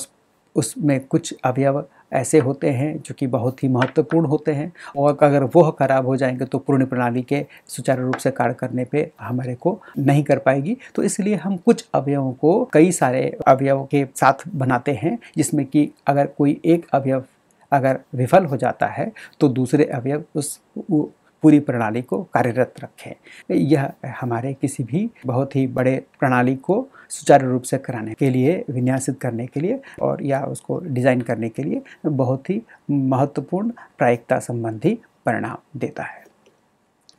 उसमें कुछ अवयव ऐसे होते हैं जो कि बहुत ही महत्वपूर्ण होते हैं और अगर वह खराब हो जाएँगे तो पूर्ण प्रणाली के सुचारू रूप से कार्य करने पे हमारे को नहीं कर पाएगी। तो इसलिए हम कुछ अवयवों को कई सारे अवयवों के साथ बनाते हैं, जिसमें कि अगर कोई एक अवयव अगर विफल हो जाता है तो दूसरे अवयव उस पूरी प्रणाली को कार्यरत रखें। यह हमारे किसी भी बहुत ही बड़े प्रणाली को सुचारू रूप से कराने के लिए, विन्यासित करने के लिए और या उसको डिज़ाइन करने के लिए बहुत ही महत्वपूर्ण प्रायिकता संबंधी परिणाम देता है।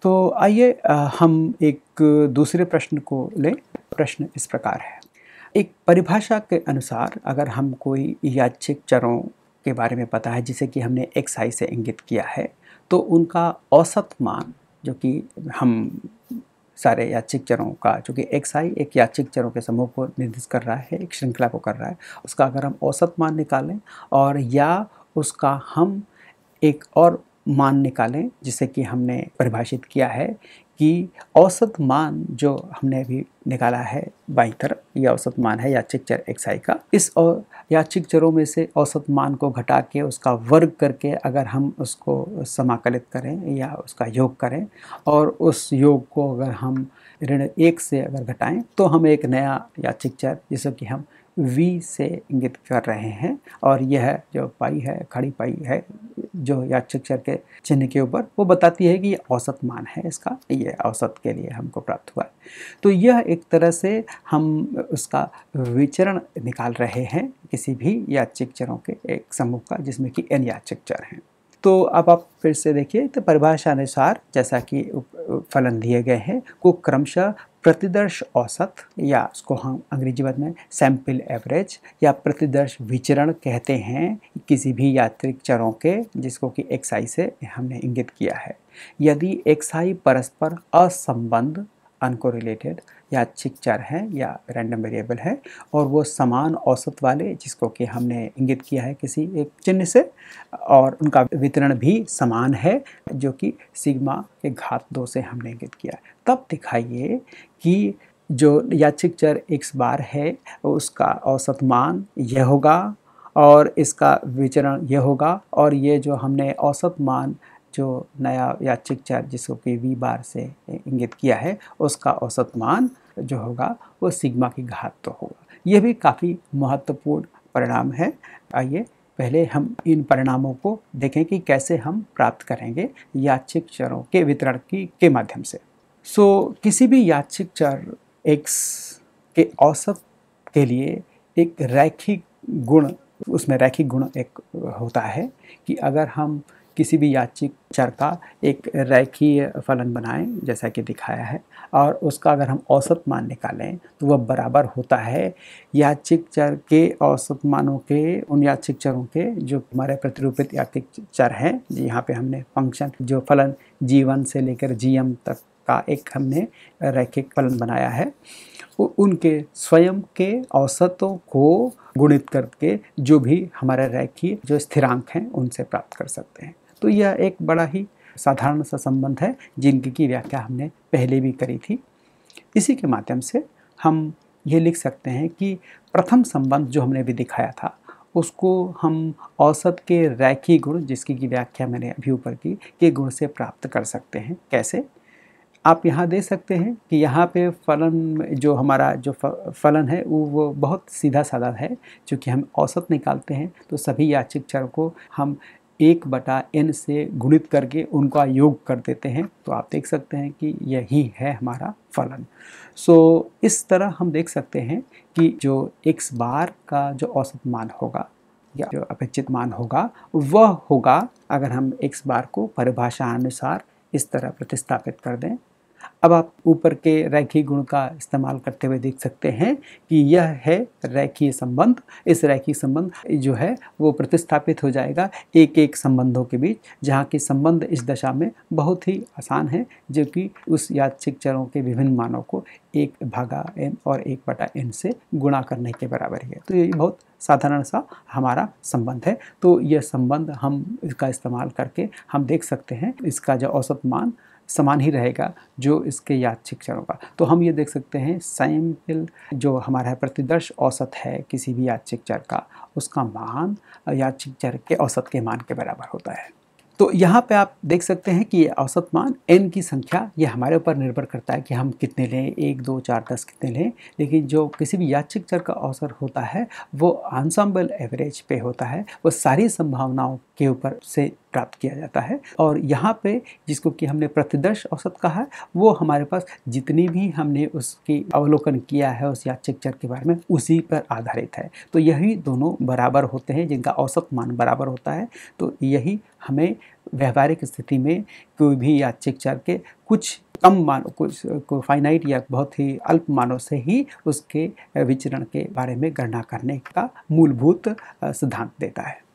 तो आइए हम एक दूसरे प्रश्न को लें। प्रश्न इस प्रकार है। एक परिभाषा के अनुसार अगर हम कोई याचिक चरों के बारे में पता है, जिसे कि हमने एक्स आई से इंगित किया है। तो उनका औसत मान, जो कि हम सारे याचिक चरों का, जो कि एक्स आई एक याचिक चरों के समूह को निर्दिष्ट कर रहा है, एक श्रृंखला को कर रहा है, उसका अगर हम औसत मान निकालें और या उसका हम एक और मान निकालें, जिसे कि हमने परिभाषित किया है कि औसत मान जो हमने अभी निकाला है बाई तरफ़ यह औसत मान है याचिक चर एक्स आई का। इस और याचिक चरों में से औसत मान को घटा के उसका वर्ग करके अगर हम उसको समाकलित करें या उसका योग करें और उस योग को अगर हम ऋण एक से अगर घटाएँ तो हम एक नया याचिक चर, जिसे कि हम वी से इंगित कर रहे हैं और यह जो पाई है, खड़ी पाई है, जो याचक्षर के चिन्ह के ऊपर, वो बताती है कि औसत मान है इसका, ये औसत के लिए हमको प्राप्त हुआ है। तो यह एक तरह से हम उसका विचरण निकाल रहे हैं किसी भी याचिक के एक समूह का, जिसमें कि एन याचिक हैं। तो अब आप फिर से देखिए तो परिभाषा अनुसार जैसा कि फलन दिए गए हैं, को क्रमशः प्रतिदर्श औसत, या उसको हम अंग्रेज़ी बात में सैंपल एवरेज या प्रतिदर्श विचरण कहते हैं किसी भी यात्रिक चरों के, जिसको कि एक्साई से हमने इंगित किया है। यदि एक्साई परस्पर असंबंध अनकोरिलेटेड या चर हैं या रैंडम वेरिएबल है और वो समान औसत वाले जिसको कि हमने इंगित किया है किसी एक चिन्ह से, और उनका वितरण भी समान है, जो कि सिग्मा के घात दो से हमने इंगित किया तब दिखाइए कि जो याचिक चर एक्स बार है, उसका औसत मान यह होगा और इसका विचरण यह होगा, और ये जो हमने औसत मान, जो नया याचिक चर जिसको कि वी बार से इंगित किया है, उसका औसत मान जो होगा वो सिग्मा की घात तो होगा। ये भी काफ़ी महत्वपूर्ण परिणाम है। आइए पहले हम इन परिणामों को देखें कि कैसे हम प्राप्त करेंगे याचिक चरों के वितरण की के माध्यम से। सो so, किसी भी याचिक चर एक्स के औसत के लिए एक रैखिक गुण उसमें रैखिक गुण एक होता है कि अगर हम किसी भी याचिक चर का एक रैखीय फलन बनाएँ, जैसा कि दिखाया है। और उसका अगर हम औसत मान निकालें तो वह बराबर होता है याचिक चर के औसत मानों के, उन याचिक चरों के जो हमारे प्रतिरूपित याचिक चर हैं। यहाँ पे हमने फ़ंक्शन जो फलन जी से लेकर जीएम तक का एक हमने रैखिक फलन बनाया है। उनके स्वयं के औसतों को गुणित करके जो भी हमारे रैखिक, जो स्थिरांक हैं, उनसे प्राप्त कर सकते हैं। तो यह एक बड़ा ही साधारण सा संबंध है, जिनकी की व्याख्या हमने पहले भी करी थी। इसी के माध्यम से हम ये लिख सकते हैं कि प्रथम संबंध जो हमने भी दिखाया था, उसको हम औसत के रैखी गुण, जिसकी की व्याख्या मैंने अभी ऊपर की, के गुण से प्राप्त कर सकते हैं। कैसे? आप यहाँ देख सकते हैं कि यहाँ पे फलन जो हमारा जो फलन है, वो बहुत सीधा साधा है क्योंकि हम औसत निकालते हैं तो सभी याचिक चर को हम एक बटा एन से गुणित करके उनका योग कर देते हैं तो आप देख सकते हैं कि यही है हमारा फलन। सो so, इस तरह हम देख सकते हैं कि जो एक्स बार का जो औसत मान होगा या जो अपेक्षित मान होगा वह होगा अगर हम एक्स बार को परिभाषा अनुसार इस तरह प्रतिस्थापित कर दें अब आप ऊपर के रैखी गुण का इस्तेमाल करते हुए देख सकते हैं कि यह है रैखीय संबंध। इस रैखिक संबंध जो है, वो प्रतिस्थापित हो जाएगा एक एक संबंधों के बीच, जहाँ की संबंध इस दशा में बहुत ही आसान है, जो कि उस यादृिक चरों के विभिन्न मानों को एक भागा एन और एक बटा एन से गुणा करने के बराबर है। तो ये बहुत साधारण सा हमारा संबंध है। तो यह संबंध हम इसका इस्तेमाल करके हम देख सकते हैं। इसका जो औसत मान समान ही रहेगा जो इसके यादृच्छिक चरों का। तो हम ये देख सकते हैं सैंपल जो हमारा प्रतिदर्श औसत है किसी भी यादृच्छिक चर का, उसका मान यादृच्छिक चर के औसत के मान के बराबर होता है। तो यहाँ पे आप देख सकते हैं कि औसत मान n की संख्या, ये हमारे ऊपर निर्भर करता है कि हम कितने लें, एक, दो, चार, दस कितने लें, लेकिन जो किसी भी यादृच्छिक चर का अवसर होता है, वो आंसम्बल एवरेज पे होता है, वो सारी संभावनाओं के ऊपर से प्राप्त किया जाता है। और यहाँ पे जिसको कि हमने प्रतिदर्श औसत कहा है वो हमारे पास जितनी भी हमने उसकी अवलोकन किया है, उस यादृच्छिक चर के बारे में, उसी पर आधारित है। तो यही दोनों बराबर होते हैं, जिनका औसत मान बराबर होता है। तो यही हमें व्यवहारिक स्थिति में कोई भी यादृच्छिक चर के कुछ कम मान, कुछ, को फाइनाइट या बहुत ही अल्प मानों से ही उसके विचरण के बारे में गणना करने का मूलभूत सिद्धांत देता है।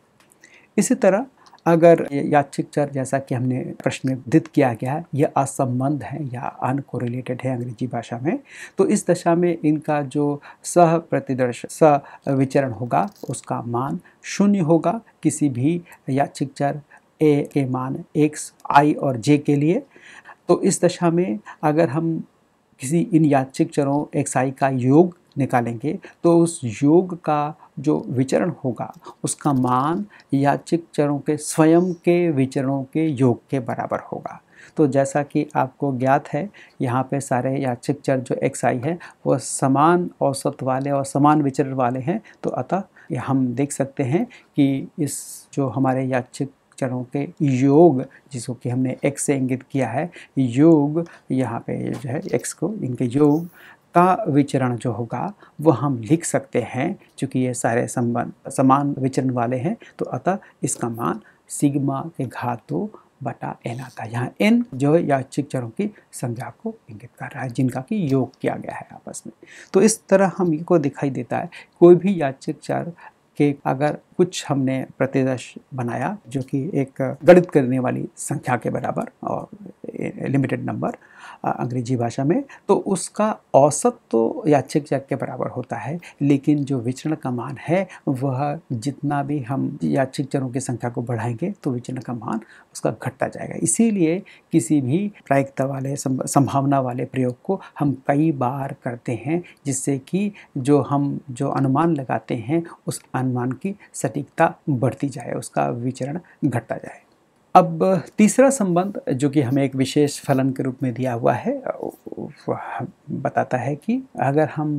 इसी तरह अगर यादृच्छिक चर जैसा कि हमने प्रश्न में उदित किया गया है यह असंबंध है या अनकोरिलेटेड है अंग्रेज़ी भाषा में तो इस दशा में इनका जो सह प्रतिदर्श स विचरण होगा, उसका मान शून्य होगा। किसी भी यादृच्छिक चर ए के मान एक्स आई और जे के लिए। तो इस दशा में अगर हम किसी इन यादृच्छिक चरों एक्स आई का योग निकालेंगे। तो उस योग का जो विचरण होगा, उसका मान यादृच्छिक चरों के, स्वयं के विचरणों के योग के बराबर होगा। तो जैसा कि आपको ज्ञात है, यहाँ पे सारे यादृच्छिक चर जो एक्स आई है वह समान औसत वाले और समान विचरण वाले हैं। तो अतः हम देख सकते हैं कि इस जो हमारे यादृच्छिक चरों के योग, जिसको कि हमने एक्स से इंगित किया है, योग, यहाँ पे जो है एक्स को, इनके योग का विचरण जो होगा, वो हम लिख सकते हैं क्योंकि ये सारे संबंध, समान विचरण वाले हैं तो अतः इसका मान सिग्मा के घातु बटा एन आता है। यहाँ एन जो है याचिक चरों की संख्या को इंगित कर रहा है, जिनका कि योग किया गया है आपस में। तो इस तरह हम को दिखाई देता है। कोई भी याचिक चर के अगर कुछ हमने प्रतिदर्श बनाया, जो कि एक गणित करने वाली संख्या के बराबर और लिमिटेड नंबर अंग्रेज़ी भाषा में तो उसका औसत तो याचिक जग के बराबर होता है, लेकिन जो विचरण का मान है, वह जितना भी हम याचिक चरों की संख्या को बढ़ाएँगे तो विचरण का मान उसका घटता जाएगा। इसीलिए किसी भी प्रायिकता वाले संभावना वाले प्रयोग को हम कई बार करते हैं, जिससे कि जो हम, जो अनुमान लगाते हैं, उस अनुमान की सटीकता बढ़ती जाए, उसका विचरण घटता जाए। अब तीसरा संबंध जो कि हमें एक विशेष फलन के रूप में दिया हुआ है बताता है कि अगर हम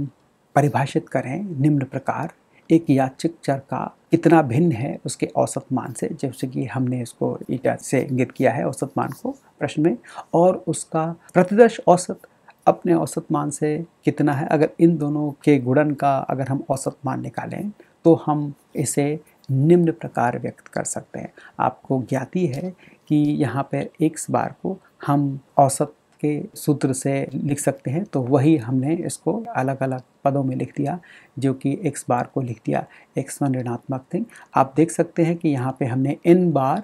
परिभाषित करें निम्न प्रकार, एक याचिक चर का कितना भिन्न है उसके औसत मान से, जैसे कि हमने इसको ईटा से इंगित किया है औसत मान को प्रश्न में, और उसका प्रतिदर्श औसत, अपने औसत मान से कितना है, अगर इन दोनों के गुणन का अगर हम औसत मान निकालें तो हम इसे निम्न प्रकार व्यक्त कर सकते हैं। आपको ज्ञाति है कि यहाँ पर एक्स बार को हम औसत के सूत्र से लिख सकते हैं तो वही हमने इसको अलग अलग पदों में लिख दिया, जो कि एक्स बार को लिख दिया। एक्स वन ऋणात्मक थिंग आप देख सकते हैं कि यहाँ पे हमने एन बार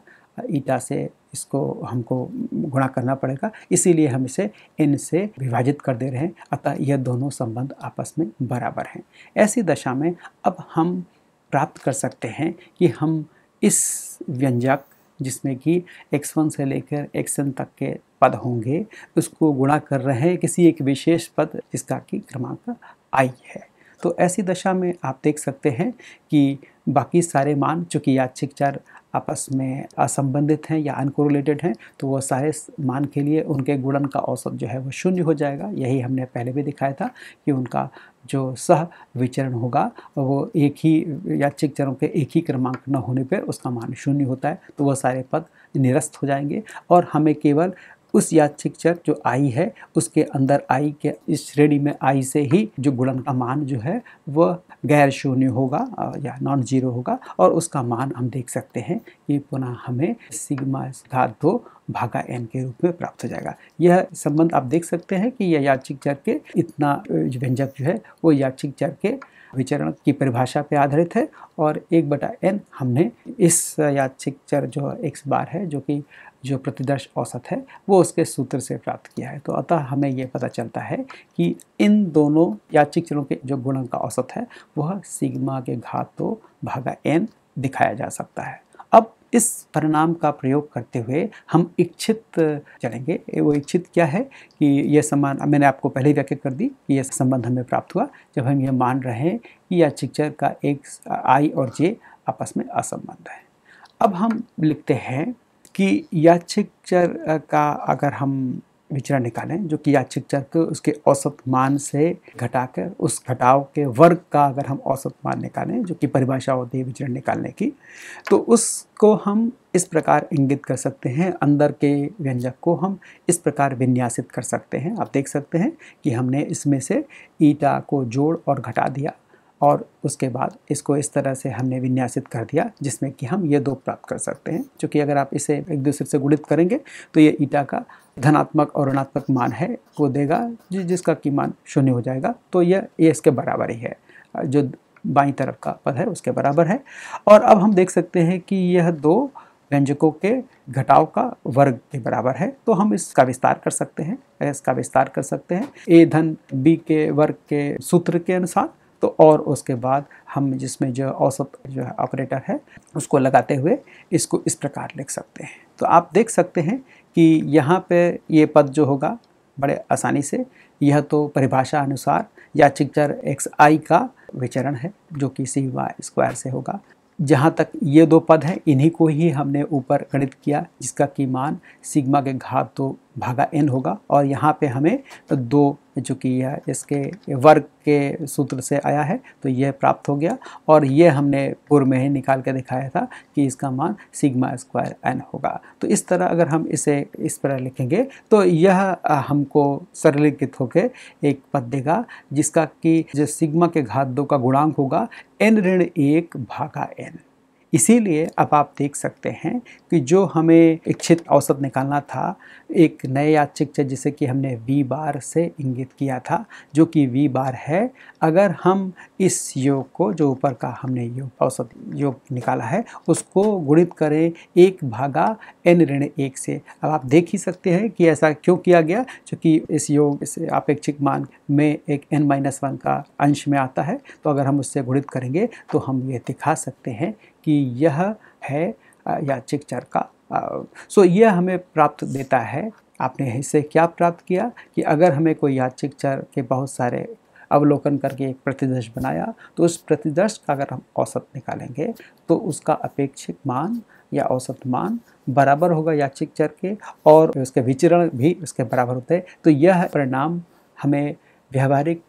ईटा से इसको हमको गुणा करना पड़ेगा, इसीलिए हम इसे एन से विभाजित कर दे रहे हैं। अतः यह दोनों संबंध आपस में बराबर हैं। ऐसी दशा में अब हम प्राप्त कर सकते हैं कि हम इस व्यंजक, जिसमें कि x1 से लेकर xn तक के पद होंगे, उसको गुणा कर रहे हैं किसी एक विशेष पद जिसका कि क्रमांक आई है। तो ऐसी दशा में आप देख सकते हैं कि बाकी सारे मान, चूँकि यादृच्छिक चर आपस में असंबंधित हैं या अनकोरिलेटेड हैं तो वो सारे मान के लिए उनके गुणन का औसत जो है वो शून्य हो जाएगा। यही हमने पहले भी दिखाया था कि उनका जो सह विचरण होगा, वो एक ही याचिक चरों के एक ही क्रमांक न होने पर उसका मान शून्य होता है तो वह सारे पद निरस्त हो जाएँगे। और हमें केवल उस चर जो आई है, उसके अंदर आई के, इस श्रेणी में आई से ही जो गुणन का मान जो है, वह गैर शून्य होगा या नॉन ज़ीरो होगा, और उसका मान हम देख सकते हैं। कि पुनः हमें सिग्मा घात दो भागा एन के रूप में प्राप्त हो जाएगा। यह संबंध आप देख सकते हैं कि यह याचिक चर के इतना व्यंजक जो है, वो याचिक चर के विचरण की परिभाषा पे आधारित है, और एक बटा एन हमने इस याचिक चर जो एक्स बार है, जो कि जो प्रतिदर्श औसत है, वो उसके सूत्र से प्राप्त किया है। तो अतः हमें ये पता चलता है कि इन दोनों याचिक चरों के जो गुणन का औसत है, वह सिग्मा के घात तो भागा एन दिखाया जा सकता है। अब इस परिणाम का प्रयोग करते हुए हम इच्छित चलेंगे। वो इच्छित क्या है कि यह सम्मान मैंने आपको पहले ही व्याख्या कर दी कि यह संबंध हमें प्राप्त हुआ, जब हम ये मान रहे हैं कि याचिक्चर का एक, आई और जे आपस में असंबंध है। अब हम लिखते हैं कि याचिक्चर का अगर हम विचरण निकालें, जो कि याचिक चर को उसके औसत मान से घटाकर, उस घटाव के वर्ग का अगर हम औसत मान निकालें, जो कि परिभाषा होती है विचरण निकालने की तो उसको हम इस प्रकार इंगित कर सकते हैं, अंदर के व्यंजक को हम इस प्रकार विन्यासित कर सकते हैं। आप देख सकते हैं कि हमने इसमें से ईटा को जोड़ और घटा दिया। और उसके बाद इसको इस तरह से हमने विन्यासित कर दिया, जिसमें कि हम ये दो प्राप्त कर सकते हैं। क्योंकि अगर आप इसे एक दूसरे से गुणित करेंगे तो ये ईटा का धनात्मक और ऋणात्मक मान है, वो देगा जिसका की मान शून्य हो जाएगा तो यह इसके बराबर ही है। जो बाई तरफ़ का पद है, उसके बराबर है। और अब हम देख सकते हैं कि यह दो व्यंजकों के घटाव का वर्ग के बराबर है तो हम इसका विस्तार कर सकते हैं, इसका विस्तार कर सकते हैं। ए धन बी के वर्ग के सूत्र के अनुसार तो और उसके बाद हम जिसमें जो औसत जो है ऑपरेटर है, उसको लगाते हुए इसको इस प्रकार लिख सकते हैं। तो आप देख सकते हैं कि यहाँ पे ये पद जो होगा, बड़े आसानी से, यह तो परिभाषा अनुसार या चिक्चर एक्स आई का विचरण है, जो कि सी वाई स्क्वायर से होगा। जहाँ तक ये दो पद हैं, इन्हीं को ही हमने ऊपर गणित किया, जिसका की मान सिग्मा के घात तो भागा एन होगा और यहाँ पे हमें दो जो कि यह इसके वर्ग के सूत्र से आया है तो यह प्राप्त हो गया और ये हमने पूर्व में ही निकाल के दिखाया था कि इसका मान सिग्मा स्क्वायर एन होगा। तो इस तरह अगर हम इसे इस तरह लिखेंगे तो यह हमको सरलीकृत होकर एक पद देगा, जिसका कि जो सिग्मा के घात दो का गुणांक होगा एन ऋण एक भागा एन इसीलिए अब आप देख सकते हैं कि जो हमें इच्छित औसत निकालना था, एक नए याचिक जिसे कि हमने वी बार से इंगित किया था, जो कि वी बार है, अगर हम इस योग को, जो ऊपर का हमने योग, औसत योग निकाला है, उसको गुणित करें एक भागा एन ऋण एक से। अब आप देख ही सकते हैं कि ऐसा क्यों किया गया क्योंकि इस योग, इस अपेक्षिक मान में एक एन माइनस वन का अंश में आता है तो अगर हम उससे गुणित करेंगे तो हम ये दिखा सकते हैं कि यह है याचिक चर का सो यह हमें प्राप्त देता है। आपने इससे क्या प्राप्त किया कि अगर हमें कोई याचिक चर के बहुत सारे अवलोकन करके एक प्रतिदर्श बनाया तो उस प्रतिदर्श का अगर हम औसत निकालेंगे तो उसका अपेक्षित मान या औसत मान बराबर होगा याचिक चर के और उसके विचरण भी उसके बराबर होते हैं। तो यह परिणाम हमें व्यवहारिक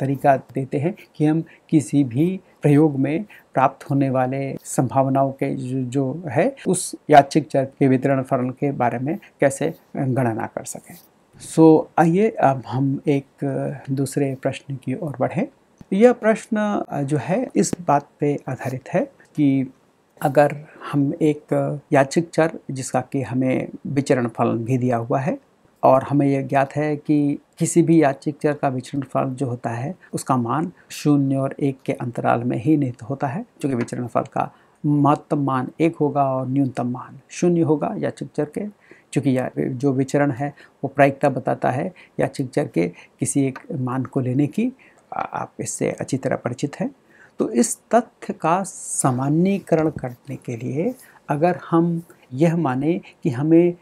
तरीका देते हैं कि हम किसी भी प्रयोग में प्राप्त होने वाले संभावनाओं के जो, जो है उस याचिक चर के वितरण फलन के बारे में कैसे गणना कर सकें। सो so, आइए अब हम एक दूसरे प्रश्न की ओर बढ़ें। यह प्रश्न जो है इस बात पे आधारित है कि अगर हम एक याचिक चर जिसका कि हमें विचरण फलन भी दिया हुआ है और हमें यह ज्ञात है कि किसी भी याचिक चर का विचरण फल जो होता है उसका मान शून्य और एक के अंतराल में ही निहित होता है जो कि विचरण फल का महत्तम मान एक होगा और न्यूनतम मान शून्य होगा याचिक चर के। चूँकि या, जो विचरण है, वो प्रायिकता बताता है याचिक चर के किसी एक मान को लेने की आप इससे अच्छी तरह परिचित हैं। तो इस तथ्य का सामान्यकरण करने के लिए अगर हम यह माने कि हमें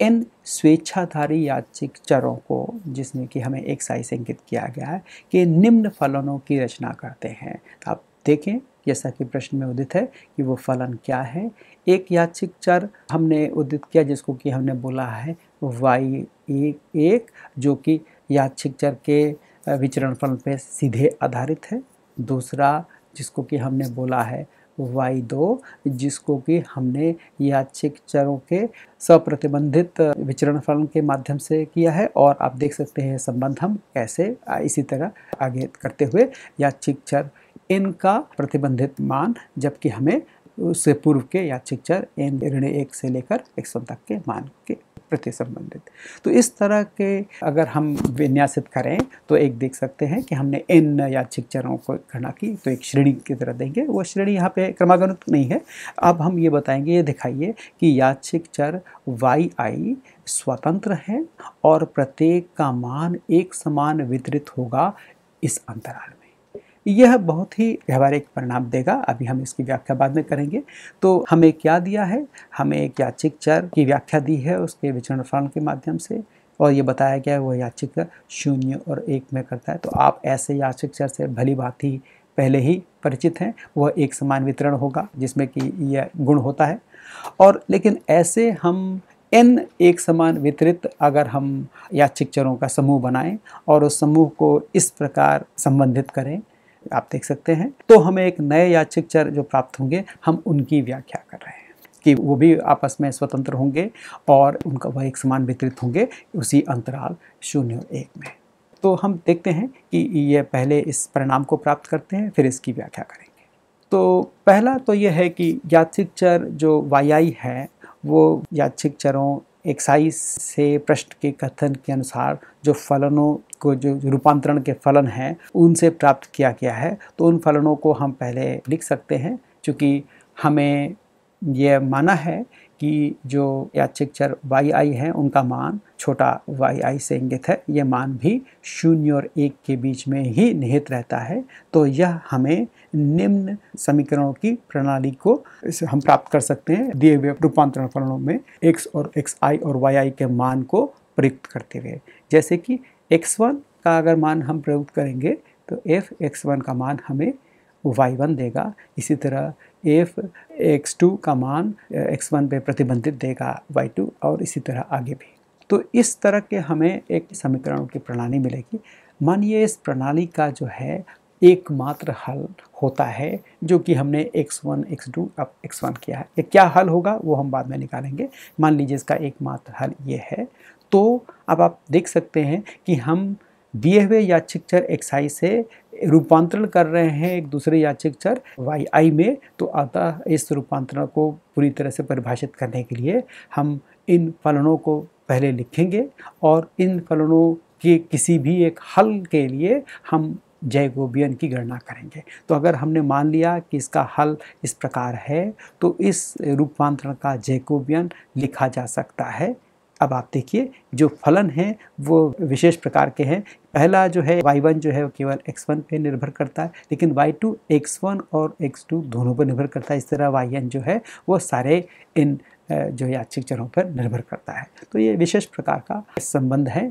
इन स्वेच्छाधारी याचिक चरों को, जिसमें कि हमें एक साइज़ इंगित किया गया है, कि निम्न फलनों की रचना करते हैं तो आप देखें जैसा कि प्रश्न में उदित है कि वो फलन क्या है एक याचिक चर हमने उदित किया, जिसको कि हमने बोला है वाई एक एक, जो कि याचिक चर के विचरण फलन पे सीधे आधारित है। दूसरा, जिसको कि हमने बोला है वाई दो, जिसको कि हमने याचिक चरों के सप्रतिबंधित विचरण फलन के माध्यम से किया है। और आप देख सकते हैं संबंध हम कैसे इसी तरह आगे करते हुए याचिक चर इनका प्रतिबंधित मान, जबकि हमें उससे पूर्व के याचिक चर एन ऋण एक से लेकर एक सौ तक के मान के प्रति संबंधित। तो इस तरह के अगर हम विन्यासित करें तो एक देख सकते हैं कि हमने याचिक चरों को गणना की तो एक श्रेणी की तरह देंगे। वो श्रेणी यहाँ पे क्रमागत नहीं है। अब हम ये बताएँगे, ये दिखाइए कि याचिक चर वाई आई स्वतंत्र है और प्रत्येक का मान एक समान वितरित होगा इस अंतराल में। यह बहुत ही व्यवहारिक परिणाम देगा। अभी हम इसकी व्याख्या बाद में करेंगे। तो हमें क्या दिया है? हमें एक याचिक चर की व्याख्या दी है उसके विचरण फलन के माध्यम से और ये बताया गया है वह याचिक शून्य और एक में करता है। तो आप ऐसे याचिक चर से भली बात ही पहले ही परिचित हैं। वह एक समान वितरण होगा जिसमें कि यह गुण होता है। और लेकिन ऐसे हम एन एक समान वितरित अगर हम याचिक चरों का समूह बनाएँ और उस समूह को इस प्रकार संबंधित करें आप देख सकते हैं। तो हमें एक नए याचिक चर जो प्राप्त होंगे, हम उनकी व्याख्या कर रहे हैं कि वो भी आपस में स्वतंत्र होंगे और उनका वह एक समान वितरित होंगे उसी अंतराल शून्य और एक में। तो हम देखते हैं कि ये पहले इस परिणाम को प्राप्त करते हैं, फिर इसकी व्याख्या करेंगे। तो पहला तो यह है कि याचिक चर जो वाई है, वो याचिक चरों एक्साइज से पृष्ठ के कथन के अनुसार जो फलनों को जो रूपांतरण के फलन हैं, उनसे प्राप्त किया गया है। तो उन फलनों को हम पहले लिख सकते हैं क्योंकि हमें यह माना है कि जो याचिक चर वाई आई है, उनका मान छोटा वाई आई से इंगित है। ये मान भी शून्य और एक के बीच में ही निहित रहता है। तो यह हमें निम्न समीकरणों की प्रणाली को हम प्राप्त कर सकते हैं, दिए हुए रूपांतरण फलनों में एक्स और एक्स आई और वाई आई के मान को प्रयुक्त करते हुए। जैसे कि x1 का अगर मान हम प्रयुक्त करेंगे तो f x1 का मान हमें y1 देगा। इसी तरह एक्स टू का मान एक्स वन पे प्रतिबंधित देगा वाई टू और इसी तरह आगे भी। तो इस तरह के हमें एक समीकरणों की प्रणाली मिलेगी। मानिए इस प्रणाली का जो है एकमात्र हल होता है जो कि हमने x1, x2 अब x1 किया है। क्या हल होगा वो हम बाद में निकालेंगे। मान लीजिए इसका एकमात्र हल ये है तो अब आप देख सकते हैं कि हम दिए हुए चर एक्साई से रूपांतरण कर रहे हैं एक दूसरे याचिक चर वाई आई में। तो आता इस रूपांतरण को पूरी तरह से परिभाषित करने के लिए हम इन फलनों को पहले लिखेंगे और इन फलनों के किसी भी एक हल के लिए हम जैकोबियन की गणना करेंगे। तो अगर हमने मान लिया कि इसका हल इस प्रकार है तो इस रूपांतरण का जैकोबियन लिखा जा सकता है। अब आप देखिए, जो फलन हैं, वो विशेष प्रकार के हैं। पहला जो है y1 जो है, वो केवल x1 पे निर्भर करता है, लेकिन y2 x1 और x2 दोनों पर निर्भर करता है। इस तरह yn जो है, वो सारे इन जो याचिक चरों पर निर्भर करता है। तो ये विशेष प्रकार का संबंध है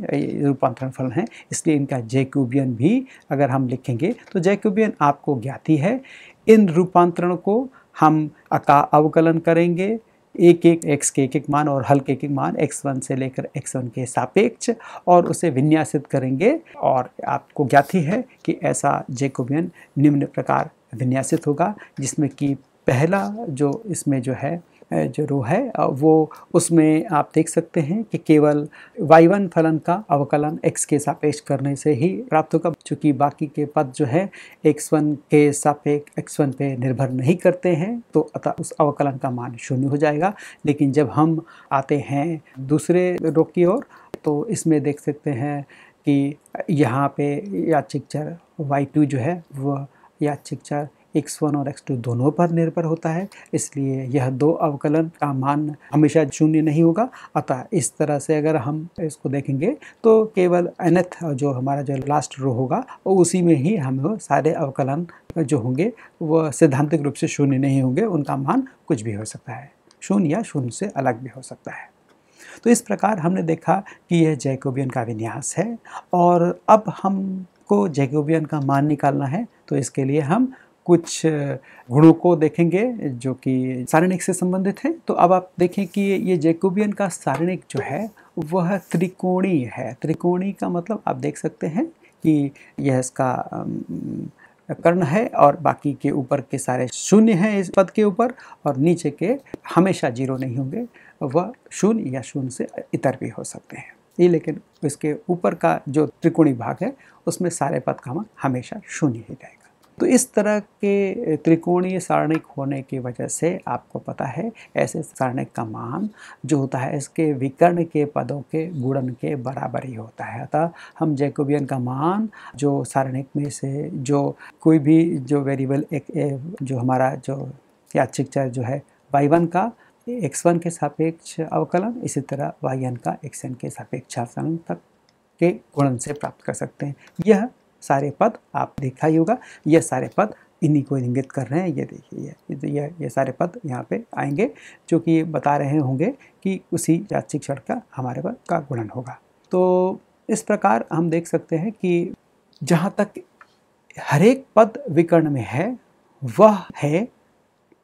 रूपांतरण फलन है। इसलिए इनका जैक्यूबियन भी अगर हम लिखेंगे तो जैक्यूबियन आपको ज्ञाती है। इन रूपांतरण को हम अका अवकलन करेंगे एक एक एक्स के एक एक मान और हल के एक एक मान एक्स वन से लेकर एक्स वन के सापेक्ष, और उसे विन्यासित करेंगे। और आपको ज्ञात ही है कि ऐसा जेकोबियन निम्न प्रकार विन्यासित होगा, जिसमें कि पहला जो इसमें जो है जो रो है वो उसमें आप देख सकते हैं कि केवल y1 फलन का अवकलन x के सापेक्ष करने से ही प्राप्त होगा, चूँकि बाकी के पद जो है x1 के सापेक्ष x1 पे निर्भर नहीं करते हैं तो अतः उस अवकलन का मान शून्य हो जाएगा। लेकिन जब हम आते हैं दूसरे रो की ओर तो इसमें देख सकते हैं कि यहाँ पे याचिक चर y2 जो है, वह याचिक चर x1 और x2 दोनों पर निर्भर होता है, इसलिए यह दो अवकलन का मान हमेशा शून्य नहीं होगा। अतः इस तरह से अगर हम इसको देखेंगे तो केवल nth जो हमारा जो लास्ट रो होगा, उसी में ही हमें सारे अवकलन जो होंगे वह सिद्धांतिक रूप से शून्य नहीं होंगे, उनका मान कुछ भी हो सकता है। शून्य या शून्य से अलग भी हो सकता है। तो इस प्रकार हमने देखा कि यह जैकोबियन का विन्यास है, और अब हमको जैकोबियन का मान निकालना है तो इसके लिए हम कुछ गुणों को देखेंगे जो कि सारणिक से संबंधित हैं। तो अब आप देखें कि ये जैकोबियन का सारणिक जो है, वह त्रिकोणी है। त्रिकोणी का मतलब आप देख सकते हैं कि यह इसका कर्ण है और बाकी के ऊपर के सारे शून्य हैं इस पद के ऊपर और नीचे के हमेशा ज़ीरो नहीं होंगे। वह शून्य या शून्य से इतर भी हो सकते हैं। ये लेकिन इसके ऊपर का जो त्रिकोणी भाग है, उसमें सारे पद का हमेशा शून्य ही रहेगा। तो इस तरह के त्रिकोणीय सारणिक होने की वजह से आपको पता है, ऐसे सारणिक का मान जो होता है, इसके विकर्ण के पदों के गुणन के बराबर ही होता है। अतः हम जैकोबियन का मान जो सारणिक में से जो कोई भी जो वेरिएबल एक जो हमारा जो याचिक चर जो है, वाई वन का, एक्स वन के सापेक्ष अवकलन, इसी तरह वाई एन का, एक्स एन के सापेक्ष अवकलन तक के गुणन से प्राप्त कर सकते हैं। यह सारे पद आप देखा ही होगा। ये सारे पद इन्हीं को इंगित कर रहे हैं। ये देखिए, ये ये ये सारे पद यहाँ पे आएँगे, जो कि बता रहे होंगे कि उसी याचिक क्षण का हमारे पर का गुणन होगा। तो इस प्रकार हम देख सकते हैं कि जहाँ तक हर एक पद विकर्ण में है, वह है,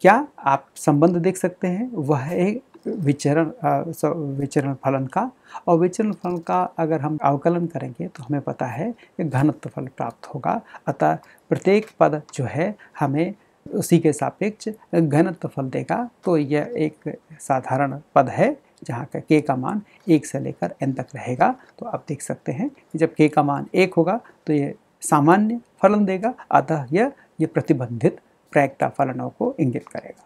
क्या आप संबंध देख सकते हैं? वह है विचरण विचरण फलन का। और विचरण फलन का अगर हम अवकलन करेंगे तो हमें पता है कि घनत्व फल प्राप्त होगा। अतः प्रत्येक पद जो है हमें उसी के सापेक्ष घनत्व फल देगा। तो यह एक साधारण पद है, जहाँ का के का मान एक से लेकर एन तक रहेगा। तो आप देख सकते हैं कि जब के का मान एक होगा तो ये सामान्य फलन देगा। अतः यह ये प्रतिबंधित प्रायिकता फलनों को इंगित करेगा।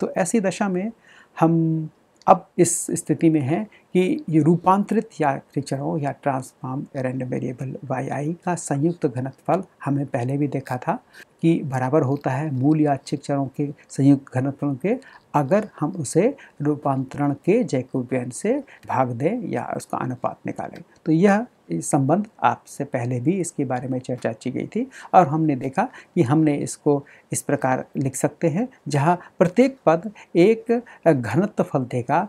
तो ऐसी दशा में हम अब इस स्थिति में हैं कि ये रूपांतरित या क्रिचरों या transform random variable Y I का संयुक्त घनत्वफल हमने पहले भी देखा था कि बराबर होता है मूल या अच्छे चरों के संयुक्त घनत्वों के। अगर हम उसे रूपांतरण के जैकोबियन से भाग दें या उसका अनुपात निकालें तो यह संबंध आपसे पहले भी इसके बारे में चर्चा की गई थी और हमने देखा कि हमने इसको इस प्रकार लिख सकते हैं, जहाँ प्रत्येक पद एक घनत्व फल देगा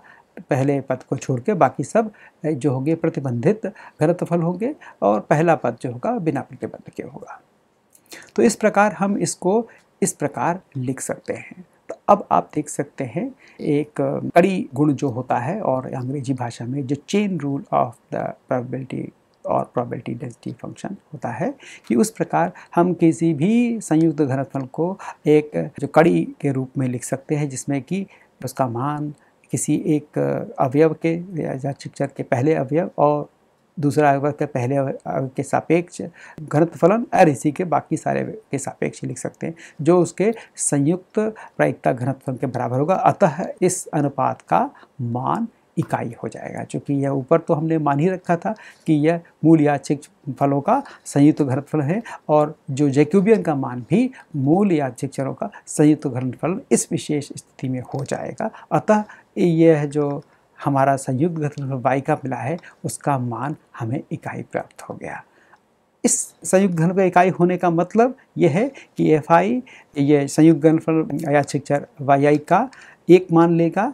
पहले पद को छोड़ के बाकी सब जो होंगे प्रतिबंधित, घनत्व फल होंगे और पहला पद जो होगा बिना प्रतिबंध के होगा। तो इस प्रकार हम इसको इस प्रकार लिख सकते हैं। तो अब आप देख सकते हैं, एक कड़ी गुण जो होता है और अंग्रेज़ी भाषा में जो chain rule of the probability और प्रोबेबिलिटी डेंसिटी फ़ंक्शन होता है कि उस प्रकार हम किसी भी संयुक्त घनत्व को एक, जो कड़ी के रूप में लिख सकते हैं, जिसमें कि उसका मान किसी एक अवयव के या शिक्षक के पहले अवयव और दूसरा अवयव के पहले अवयव के सापेक्ष घनत्व फलन और इसी के बाकी सारे के सापेक्ष लिख सकते हैं, जो उसके संयुक्त प्रायिकता घनत्व के बराबर होगा। अतः इस अनुपात का मान इकाई हो जाएगा। क्योंकि यह ऊपर तो हमने मान ही रखा था कि यह मूल याचिक फलों का संयुक्त घनफल है और जो जैक्यूबियन का मान भी मूल याचिक चरों का संयुक्त घनफल इस विशेष स्थिति में हो जाएगा। अतः यह जो हमारा संयुक्त घनफल वाई का मिला है, उसका मान हमें इकाई प्राप्त हो गया। इस संयुक्त घनफल इकाई होने का मतलब यह है कि एफ़ आई ये संयुक्त घनफल याचिक चर वाई का एक मान लेगा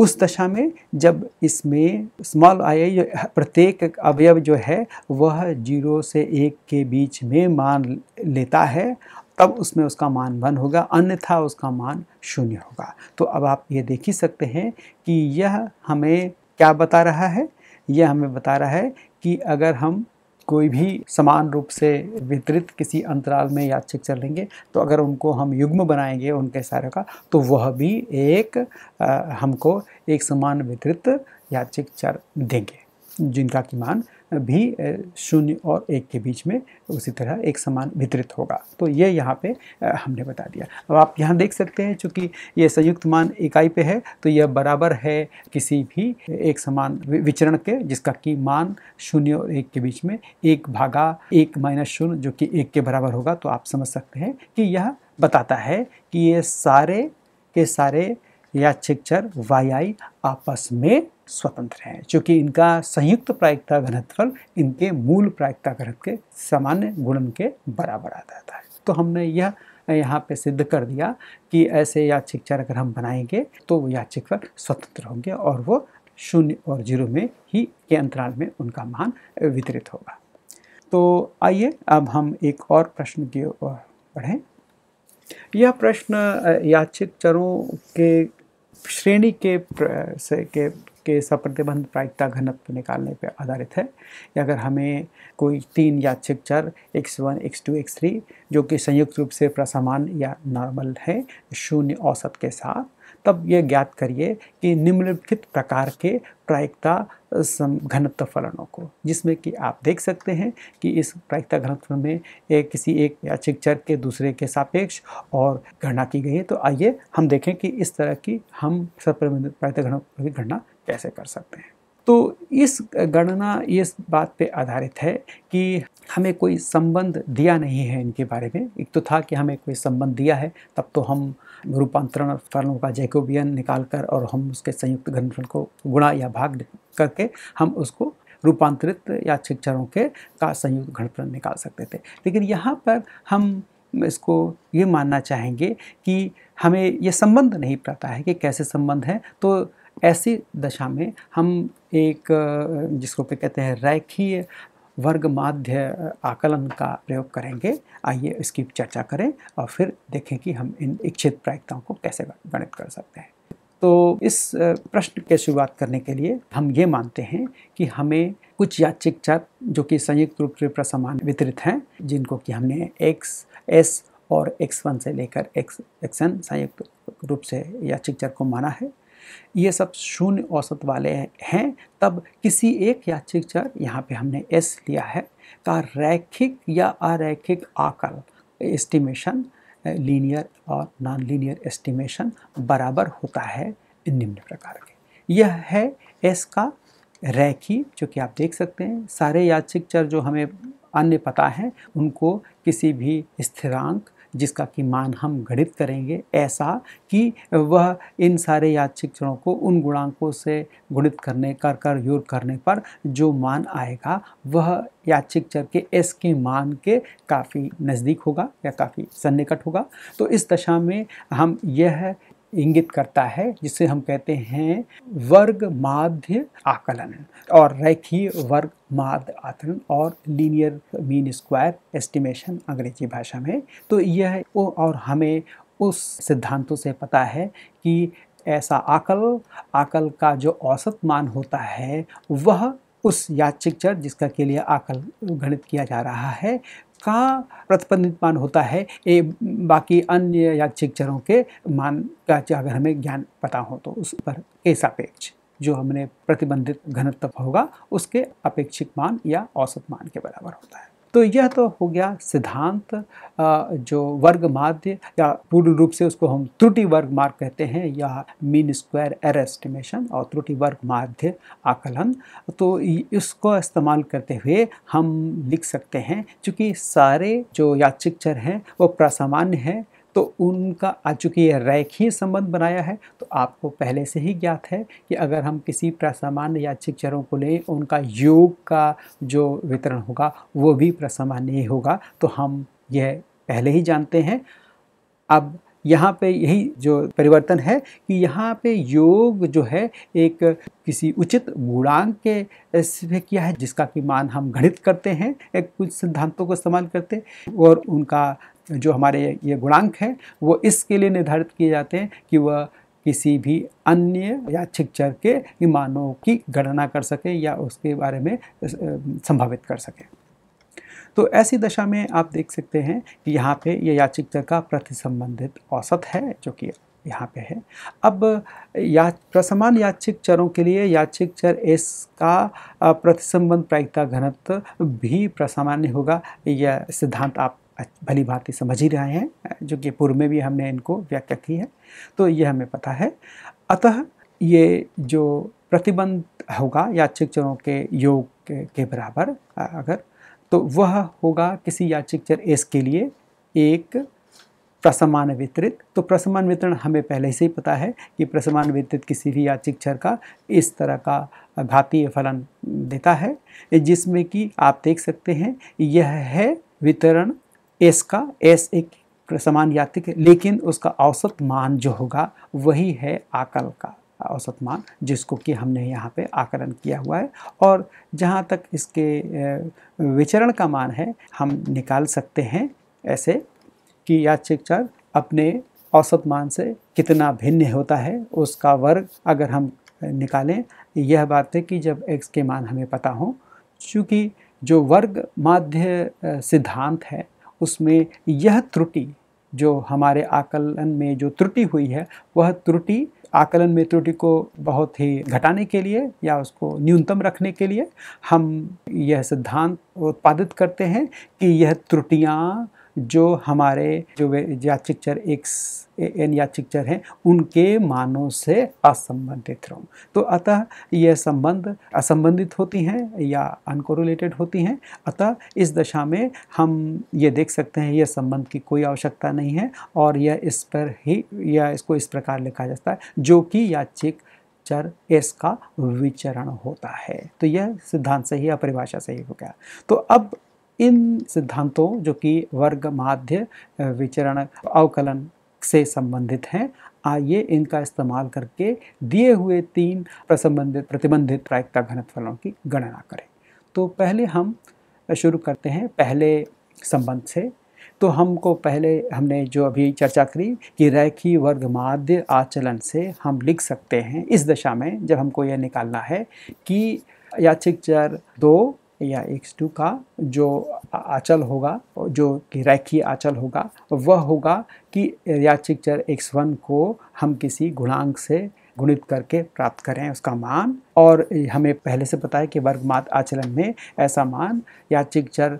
उस दशा में जब इसमें स्मॉल आई प्रत्येक अवयव जो है, वह ज़ीरो से एक के बीच में मान लेता है, तब उसमें उसका वन वन होगा, अन्यथा उसका मान शून्य होगा। तो अब आप ये देख ही सकते हैं कि यह हमें क्या बता रहा है? यह हमें बता रहा है कि अगर हम कोई भी समान रूप से वितरित किसी अंतराल में याचिक चलेंगे लेंगे तो अगर उनको हम युग्म बनाएँगे उनके सारे का तो वह भी एक आ, हमको एक समान वितरित याचिक चर देंगे। जिनका की मान भी शून्य और एक के बीच में उसी तरह एक समान वितरित होगा। तो ये यहाँ पे हमने बता दिया। अब आप यहाँ देख सकते हैं चूँकि ये संयुक्त मान इकाई पे है तो यह बराबर है किसी भी एक समान विचरण के, जिसका कि मान शून्य और एक के बीच में एक भागा एक माइनस शून्य, जो कि एक के बराबर होगा। तो आप समझ सकते हैं कि यह बताता है कि ये सारे के सारे या वाई आई आपस में स्वतंत्र हैं क्योंकि इनका संयुक्त प्रायिकता घनत्व इनके मूल प्रायिकता घनत्व के सामान्य गुणन के बराबर आ जाता है। तो हमने यह, यहाँ पे सिद्ध कर दिया कि ऐसे याचिक चर अगर हम बनाएँगे तो वो याचिक स्वतंत्र होंगे और वो शून्य और ज़ीरो में ही के अंतराल में उनका मान वितरित होगा। तो आइए अब हम एक और प्रश्न की ओर बढ़ें। यह प्रश्न याचिक चरों के श्रेणी के से के के सप्रतिबंध प्रायिकता घनत्व निकालने पर आधारित है। अगर हमें कोई तीन यादृच्छिक चर X one X two X three जो कि संयुक्त रूप से प्रसमान या नॉर्मल है, शून्य औसत के साथ तब ये ज्ञात करिए कि निम्नलिखित प्रकार के प्रायिकता घनत्व फलनों को, जिसमें कि आप देख सकते हैं कि इस प्रायिकता घनत्व में एक किसी एक याचिक चर के दूसरे के सापेक्ष और गणना की गई है। तो आइए हम देखें कि इस तरह की हम सप्रबंधित प्रायिकता घनत्व की गणना कैसे कर सकते हैं। तो इस गणना इस बात पे आधारित है कि हमें कोई संबंध दिया नहीं है इनके बारे में। एक तो था कि हमें कोई संबंध दिया है, तब तो हम रूपांतरण फलों का जैकोबियन निकाल कर और हम उसके संयुक्त घनफल को गुणा या भाग करके हम उसको रूपांतरित या चरों के का संयुक्त घनफल निकाल सकते थे। लेकिन यहाँ पर हम इसको ये मानना चाहेंगे कि हमें ये संबंध नहीं पता है कि कैसे संबंध है तो ऐसी दशा में हम एक, जिसको पे कहते हैं, रैखीय वर्ग माध्य आकलन का प्रयोग करेंगे। आइए इसकी चर्चा करें और फिर देखें कि हम इन इच्छित प्रायिकताओं को कैसे गणित कर सकते हैं। तो इस प्रश्न के शुरुआत करने के लिए हम ये मानते हैं कि हमें कुछ याचिक चर जो कि संयुक्त रूप से प्रसमान वितरित हैं, जिनको कि हमने एक्स एस और एक्स वन से लेकर एक्स एक्स एन संयुक्त रूप से याचिक चर को माना है। ये सब शून्य औसत वाले हैं, तब किसी एक याचिक चर यहाँ पे हमने एस लिया है, का रैखिक या अरैखिक आकल एस्टिमेशन लीनियर और नॉन लीनियर एस्टिमेशन बराबर होता है निम्न प्रकार के। यह है एस का रैखी जो कि आप देख सकते हैं, सारे याचिक चर जो हमें अन्य पता है, उनको किसी भी स्थिरांक जिसका कि मान हम गणित करेंगे, ऐसा कि वह इन सारे यादृच्छिक क्षणों को उन गुणांकों से गुणित करने, कर कर, योग करने पर जो मान आएगा, वह यादृच्छिक चर के एस के मान के काफ़ी नज़दीक होगा या काफ़ी सन्निकट होगा। तो इस दशा में हम यह इंगित करता है, जिसे हम कहते हैं वर्ग माध्य आकलन और रेखीय वर्ग माध्य आकलन और लीनियर मीन स्क्वायर एस्टिमेशन अंग्रेज़ी भाषा में। तो यह और हमें उस सिद्धांतों से पता है कि ऐसा आकल आकल का जो औसत मान होता है, वह उस याचिक चर जिसका के लिए आकल गणित किया जा रहा है का प्रतिबंधित मान होता है, ये बाकी अन्य याक्षिक चरों के मान का अगर हमें ज्ञान पता हो तो उस पर के सापेक्ष जो हमने प्रतिबंधित घनत्व होगा, उसके अपेक्षित मान या औसत मान के बराबर होता है। तो यह तो हो गया सिद्धांत जो वर्ग माध्य या पूर्ण रूप से उसको हम त्रुटि वर्ग मार्ग कहते हैं या मीन स्क्वायर एर एस्टिमेशन और त्रुटि वर्ग माध्य आकलन। तो इसको इस्तेमाल करते हुए हम लिख सकते हैं क्योंकि सारे जो याचिक चर हैं वो प्रासामान्य हैं तो उनका चूँकि यह रैखीय संबंध बनाया है। तो आपको पहले से ही ज्ञात है कि अगर हम किसी प्रसामान्य याचिक चरों को लें, उनका योग का जो वितरण होगा, वो भी प्रसामान्य ही होगा। तो हम यह पहले ही जानते हैं। अब यहाँ पे यही जो परिवर्तन है कि यहाँ पे योग जो है, एक किसी उचित गुणांक के से किया है, जिसका कि मान हम गणित करते हैं, एक कुछ सिद्धांतों को इस्तेमाल करते हैं, और उनका जो हमारे ये गुणांक है, वो इसके लिए निर्धारित किए जाते हैं कि वह किसी भी अन्य या चर के मानों की गणना कर सके या उसके बारे में संभावित कर सके। तो ऐसी दशा में आप देख सकते हैं कि यहाँ पे ये याचिक चर का प्रतिसंबंधित औसत है, जो कि यहाँ पे है। अब या प्रसमान याचिक चरों के लिए याचिक चर एस का प्रतिसंबंध प्रायिकता घनत्व भी प्रसामान्य होगा, यह सिद्धांत आप भली भांति समझ ही रहे हैं जो कि पूर्व में भी हमने इनको व्याख्या की है तो यह हमें पता है। अतः ये जो प्रतिबंध होगा याचिक चरों के योग के, के बराबर अगर तो वह होगा किसी याचिक चर एस के लिए एक प्रसमान वितरित। तो प्रसमान वितरण हमें पहले से ही पता है कि प्रसमान वितरित किसी भी याचिक का इस तरह का घातीय फलन देता है जिसमें कि आप देख सकते हैं यह है वितरण एस का एस एक समान यात्रिक है लेकिन उसका औसत मान जो होगा, वही है आकल का औसत मान, जिसको कि हमने यहाँ पे आकलन किया हुआ है। और जहाँ तक इसके विचरण का मान है, हम निकाल सकते हैं ऐसे कि याचिक चर अपने औसत मान से कितना भिन्न होता है, उसका वर्ग अगर हम निकालें, यह बात है कि जब x के मान हमें पता हो, चूँकि जो वर्ग माध्य सिद्धांत है उसमें यह त्रुटि जो हमारे आकलन में जो त्रुटि हुई है, वह त्रुटि आकलन में त्रुटि को बहुत ही घटाने के लिए या उसको न्यूनतम रखने के लिए हम यह सिद्धांत उत्पादित करते हैं कि यह त्रुटियाँ जो हमारे जो याचिकचर एक्स एन याचिकचर हैं, उनके मानों से असंबंधित रहूँ। तो अतः यह संबंध असंबंधित होती हैं या अनकोरिलेटेड होती हैं। अतः इस दशा में हम ये देख सकते हैं यह संबंध की कोई आवश्यकता नहीं है और यह इस पर ही, या इसको इस प्रकार लिखा जाता है, जो कि याचिक चर एस का विचरण होता है। तो यह सिद्धांत सही या परिभाषा सही हो गया। तो अब इन सिद्धांतों, जो कि वर्ग, माध्य विचरण, अवकलन से संबंधित हैं, आइए इनका इस्तेमाल करके दिए हुए तीन प्रसंबंधित, प्रतिबंधित प्रायिकता घनत्वलों की गणना करें। तो पहले हम शुरू करते हैं पहले संबंध से। तो हमको पहले, हमने जो अभी चर्चा करी कि रैखी वर्ग, माध्य आचलन से हम लिख सकते हैं। इस दशा में जब हमको यह निकालना है कि याचिक चर दो या एक्स टू का जो आचल होगा, जो कि रैखी आचल होगा, वह होगा कि याचिक चर एक्स वन को हम किसी गुणांक से गुणित करके प्राप्त करें उसका मान। और हमें पहले से पता है कि वर्गमात आचलन में ऐसा मान याचिक चर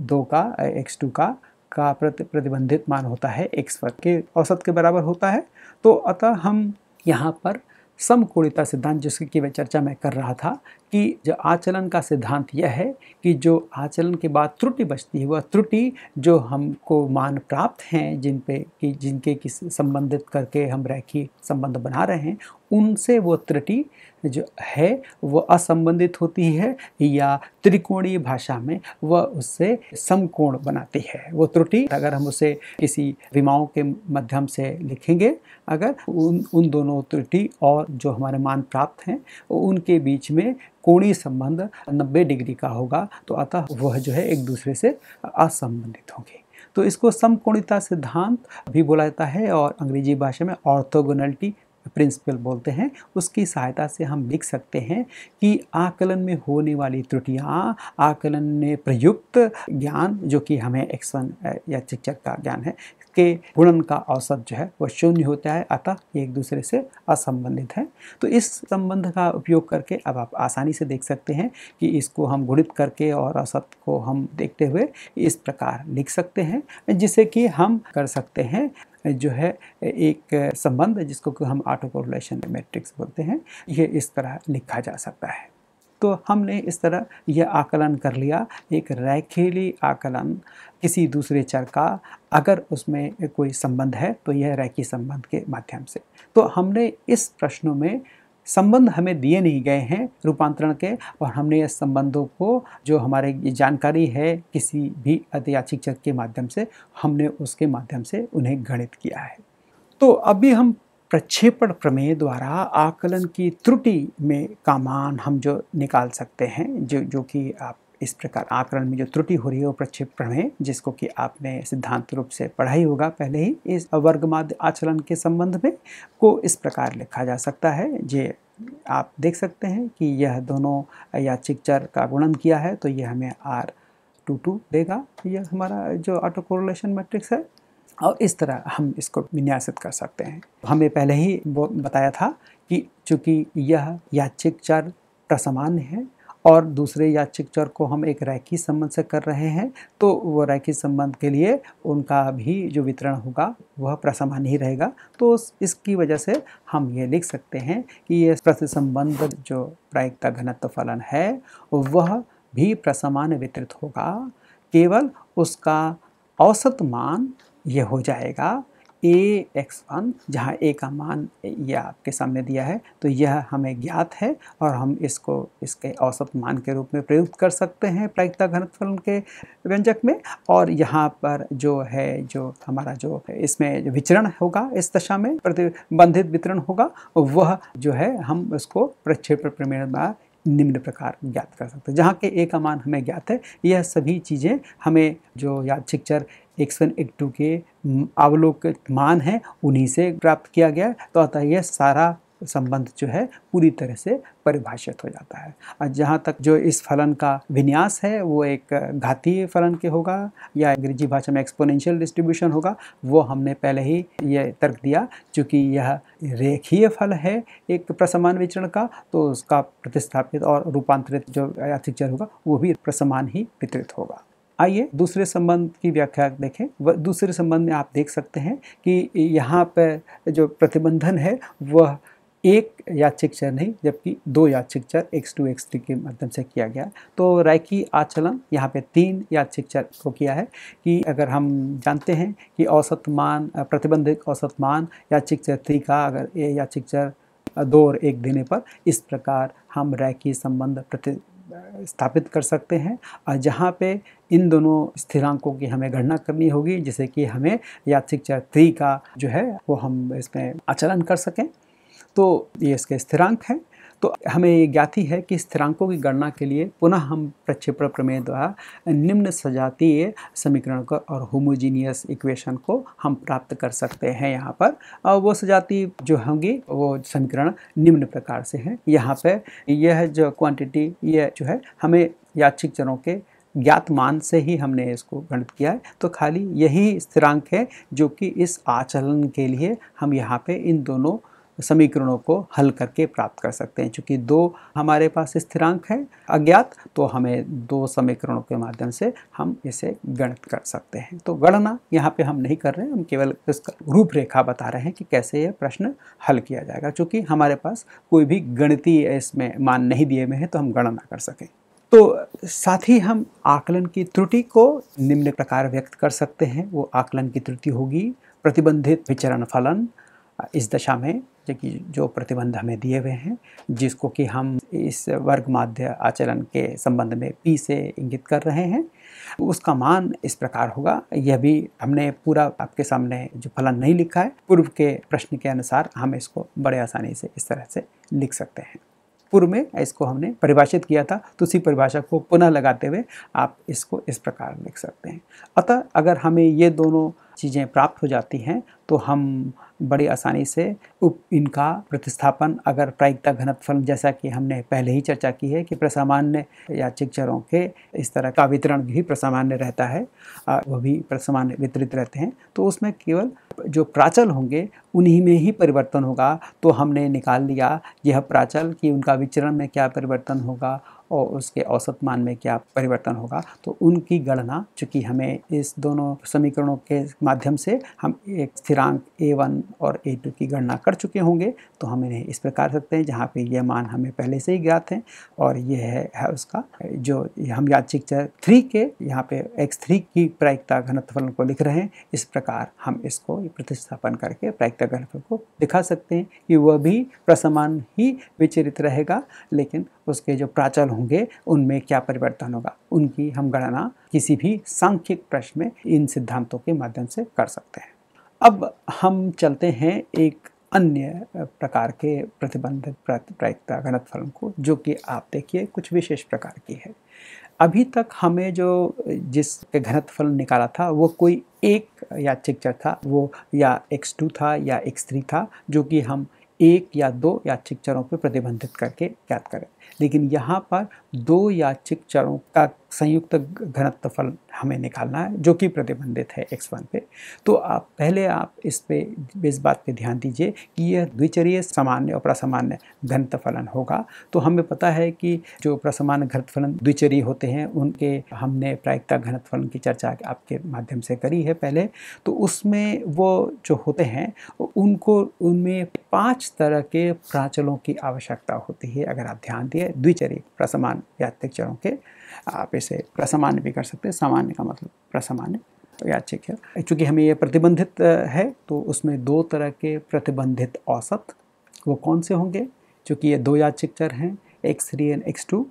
दो का एक्स टू का का प्रतिबंधित मान होता है एक्स वर्ग के औसत के बराबर होता है। तो अतः हम यहाँ पर समकोणिता सिद्धांत जिसकी मैं चर्चा मैं कर रहा था कि जो आचलन का सिद्धांत यह है कि जो आचलन के बाद त्रुटि बचती है, वह त्रुटि जो हमको मान प्राप्त हैं, जिन पे कि जिनके किस संबंधित करके हम रैखी संबंध बना रहे हैं, उनसे वो त्रुटि जो है, वो असंबंधित होती है या त्रिकोणीय भाषा में वह उससे समकोण बनाती है। वो त्रुटि अगर हम उसे किसी विमाओं के माध्यम से लिखेंगे, अगर उन उन दोनों त्रुटि और जो हमारे मान प्राप्त हैं, उनके बीच में कोणीय संबंध 90 डिग्री का होगा तो अतः वह जो है एक दूसरे से असंबंधित होंगे। तो इसको समकोणिता सिद्धांत भी बोला जाता है और अंग्रेज़ी भाषा में ऑर्थोगोनलिटी प्रिंसिपल बोलते हैं। उसकी सहायता से हम लिख सकते हैं कि आकलन में होने वाली त्रुटियाँ, आकलन में प्रयुक्त ज्ञान, जो कि हमें एक्स वन या शिक्षक का ज्ञान है के गुणन का औसत जो है वह शून्य होता है, अतः एक दूसरे से असंबंधित है। तो इस संबंध का उपयोग करके अब आप आसानी से देख सकते हैं कि इसको हम गुणित करके और औसत को हम देखते हुए इस प्रकार लिख सकते हैं जिसे कि हम कर सकते हैं, जो है एक संबंध जिसको हम ऑटो कोरिलेशन मैट्रिक्स बोलते हैं, ये इस तरह लिखा जा सकता है। तो हमने इस तरह यह आकलन कर लिया, एक रैखिली आकलन किसी दूसरे चर का अगर उसमें कोई संबंध है तो यह रैखी संबंध के माध्यम से। तो हमने इस प्रश्नों में संबंध हमें दिए नहीं गए हैं रूपांतरण के, और हमने इस संबंधों को, जो हमारे ये जानकारी है किसी भी अतियाचिक चर के माध्यम से, हमने उसके माध्यम से उन्हें गणित किया है। तो अभी हम प्रक्षेपण प्रमेय द्वारा आकलन की त्रुटि में का मान हम जो निकाल सकते हैं, जो जो कि आप इस प्रकार आकरण में जो त्रुटि हो रही है वो प्रक्षेप प्रमेय जिसको कि आपने सिद्धांत रूप से पढ़ा ही होगा पहले ही। इस वर्गमाद आचरण के संबंध में को इस प्रकार लिखा जा सकता है। जे आप देख सकते हैं कि यह दोनों याचिक चर का गुणन किया है तो यह हमें आर टू टू देगा। यह हमारा जो ऑटो कोरिलेशन मैट्रिक्स है, और इस तरह हम इसको विन्यासित कर सकते हैं। हमें पहले ही बताया था कि चूँकि यह याचिक चर प्रसमान्य है और दूसरे याचिक चर को हम एक रैखी संबंध से कर रहे हैं तो वो रैखी संबंध के लिए उनका भी जो वितरण होगा, वह प्रसमान ही रहेगा। तो इसकी वजह से हम ये लिख सकते हैं कि ये प्रतिसंबंध जो प्रायिकता घनत्व फलन है, वह भी प्रसमान वितरित होगा। केवल उसका औसत मान ये हो जाएगा। ए एक्स वन, जहाँ ए का मान यह आपके सामने दिया है तो यह हमें ज्ञात है और हम इसको, इसके औसत मान के रूप में प्रयुक्त कर सकते हैं प्रायिकता घनत्व के व्यंजक में। और यहाँ पर जो है, जो हमारा जो इसमें विचरण होगा इस दशा में, प्रतिबंधित वितरण होगा, वह जो है हम उसको प्रक्षेप प्रमेय निम्न प्रकार ज्ञात कर सकते हैं। जहाँ के ए का मान हमें ज्ञात है, यह सभी चीज़ें हमें जो यादृच्छिक चर एक्स वन एक टू के अवलोकित मान है, उन्हीं से प्राप्त किया गया। तो अतः यह सारा संबंध जो है, पूरी तरह से परिभाषित हो जाता है। और जहाँ तक जो इस फलन का विन्यास है, वो एक घातीय फलन के होगा, या अंग्रेज़ी भाषा में एक्सपोनेंशियल डिस्ट्रीब्यूशन होगा, वो हमने पहले ही ये तर्क दिया, चूँकि यह रेखीय फल है एक प्रसमान विचरण का तो उसका प्रतिस्थापित और रूपांतरित जो आर्थिक चर होगा, वो भी प्रसमान ही वितरित होगा। आइए दूसरे संबंध की व्याख्या देखें। दूसरे संबंध में आप देख सकते हैं कि यहाँ पर जो प्रतिबंधन है, वह एक याचिक चर नहीं, जबकि दो याचिक चर एक्स टू एक्स थ्री के माध्यम से किया गया। तो रायकी आचलन, यहाँ पे तीन याचिक चर को किया है कि अगर हम जानते हैं कि औसत मान प्रतिबंधित औसत मान याचिक चर थ्री का अगर ए याचिक चर दो और एक देने पर इस प्रकार हम रैखी संबंध प्रति स्थापित कर सकते हैं। और जहाँ पे इन दोनों स्थिरांकों की हमें गणना करनी होगी, जैसे कि हमें यात्रिक थ्री का जो है, वो हम इसमें आचरण कर सकें। तो ये इसके स्थिरांक हैं। तो हमें ये ज्ञात ही कि स्थिरांकों की गणना के लिए पुनः हम प्रक्षेपण प्रमेय द्वारा निम्न सजातीय समीकरण को और होमोजीनियस इक्वेशन को हम प्राप्त कर सकते हैं यहाँ पर। और वो सजाती जो होंगी, वो समीकरण निम्न प्रकार से हैं। यहाँ पर यह जो क्वांटिटी ये जो है, हमें याचिक चरों के ज्ञात मान से ही हमने इसको गणित किया है। तो खाली यही स्थिरांक है जो कि इस आचलन के लिए हम यहाँ पे इन दोनों समीकरणों को हल करके प्राप्त कर सकते हैं। क्योंकि दो हमारे पास स्थिरांक है अज्ञात तो हमें दो समीकरणों के माध्यम से हम इसे गणित कर सकते हैं। तो गणना यहाँ पे हम नहीं कर रहे हैं, हम केवल इसका रूपरेखा बता रहे हैं कि कैसे यह प्रश्न हल किया जाएगा। क्योंकि हमारे पास कोई भी गणितीय इसमें मान नहीं दिए हुए हैं तो हम गणना कर सकें। तो साथ ही हम आकलन की त्रुटि को निम्न प्रकार व्यक्त कर सकते हैं। वो आकलन की त्रुटि होगी, प्रतिबंधित विचरण फलन इस दशा में जो प्रतिबंध हमें दिए हुए हैं, जिसको कि हम इस वर्ग माध्य आचरण के संबंध में पी से इंगित कर रहे हैं, उसका मान इस प्रकार होगा। यह भी हमने पूरा आपके सामने जो फलन नहीं लिखा है, पूर्व के प्रश्न के अनुसार हम इसको बड़े आसानी से इस तरह से लिख सकते हैं। पूर्व में इसको हमने परिभाषित किया था तो उसी परिभाषा को पुनः लगाते हुए आप इसको इस प्रकार लिख सकते हैं। अतः अगर हमें ये दोनों चीज़ें प्राप्त हो जाती हैं तो हम बड़ी आसानी से उप, इनका प्रतिस्थापन अगर प्रायिकता घनत्व जैसा कि हमने पहले ही चर्चा की है कि प्रसामान्य या चिक्चरों के इस तरह का वितरण भी प्रसामान्य रहता है वह भी प्रसामान्य वितरित रहते हैं तो उसमें केवल जो प्राचल होंगे उन्हीं में ही परिवर्तन होगा तो हमने निकाल लिया यह प्राचल कि उनका विचरण में क्या परिवर्तन होगा और उसके औसत मान में क्या परिवर्तन होगा तो उनकी गणना चूँकि हमें इस दोनों समीकरणों के माध्यम से हम एक स्थिरांक ए वन और ए टू की गणना कर चुके होंगे तो हम इन्हें इस प्रकार सकते हैं जहाँ पे ये मान हमें पहले से ही ज्ञात हैं और ये है, है उसका जो हम याचिक थ्री के यहाँ पे एक्स थ्री की प्रायिकता घनत्व को लिख रहे हैं इस प्रकार हम इसको प्रतिस्थापन करके प्रायिकता घनत्व को दिखा सकते हैं कि वह भी प्रसमान ही विचरित रहेगा लेकिन उसके जो प्राचल होंगे, उनमें क्या परिवर्तन होगा? उनकी हम गणना किसी भी सांख्यिक प्रश्न में इन सिद्धांतों के माध्यम से कर सकते हैं। अब हम चलते हैं एक अन्य प्रकार के प्रतिबंधित प्रायिकता घनत्फलन को, जो कि आप देखिए कुछ विशेष प्रकार की है। अभी तक हमें जो जिस घनत्फल निकाला था, वो कोई एक या चिक्चर था, वो या x2 था या x3 था, जो कि हम एक या दो याचिक चरों पर प्रतिबंधित करके ज्ञात करें। लेकिन यहाँ पर दो याचिक चरों का संयुक्त घनत्व फल हमें निकालना है, जो कि प्रतिबंधित है एक्स वन पे। तो आप, पहले आप इस पे, इस बात पे ध्यान दीजिए कि यह द्विचरीय सामान्य और प्रसामान्य घनत्व फलन होगा। तो हमें पता है कि जो प्रसामान्य घनत्व फलन द्विचरीय होते हैं, उनके हमने प्रायिकता घनत्व फलन की चर्चा आपके माध्यम से करी है पहले। तो उसमें वो जो होते हैं, उनको, उनमें पाँच तरह के प्राचलों की आवश्यकता होती है, अगर आप ध्यान दिए द्विचरी प्रसमान यात्रिक चरों के, आप इसे प्रसामान्य भी कर सकते हैं। सामान्य का मतलब प्रसामान्य तो याचिक है चूँकि हमें ये प्रतिबंधित है तो उसमें दो तरह के प्रतिबंधित औसत वो कौन से होंगे? चूँकि ये दो याचिक चर हैं X three and X two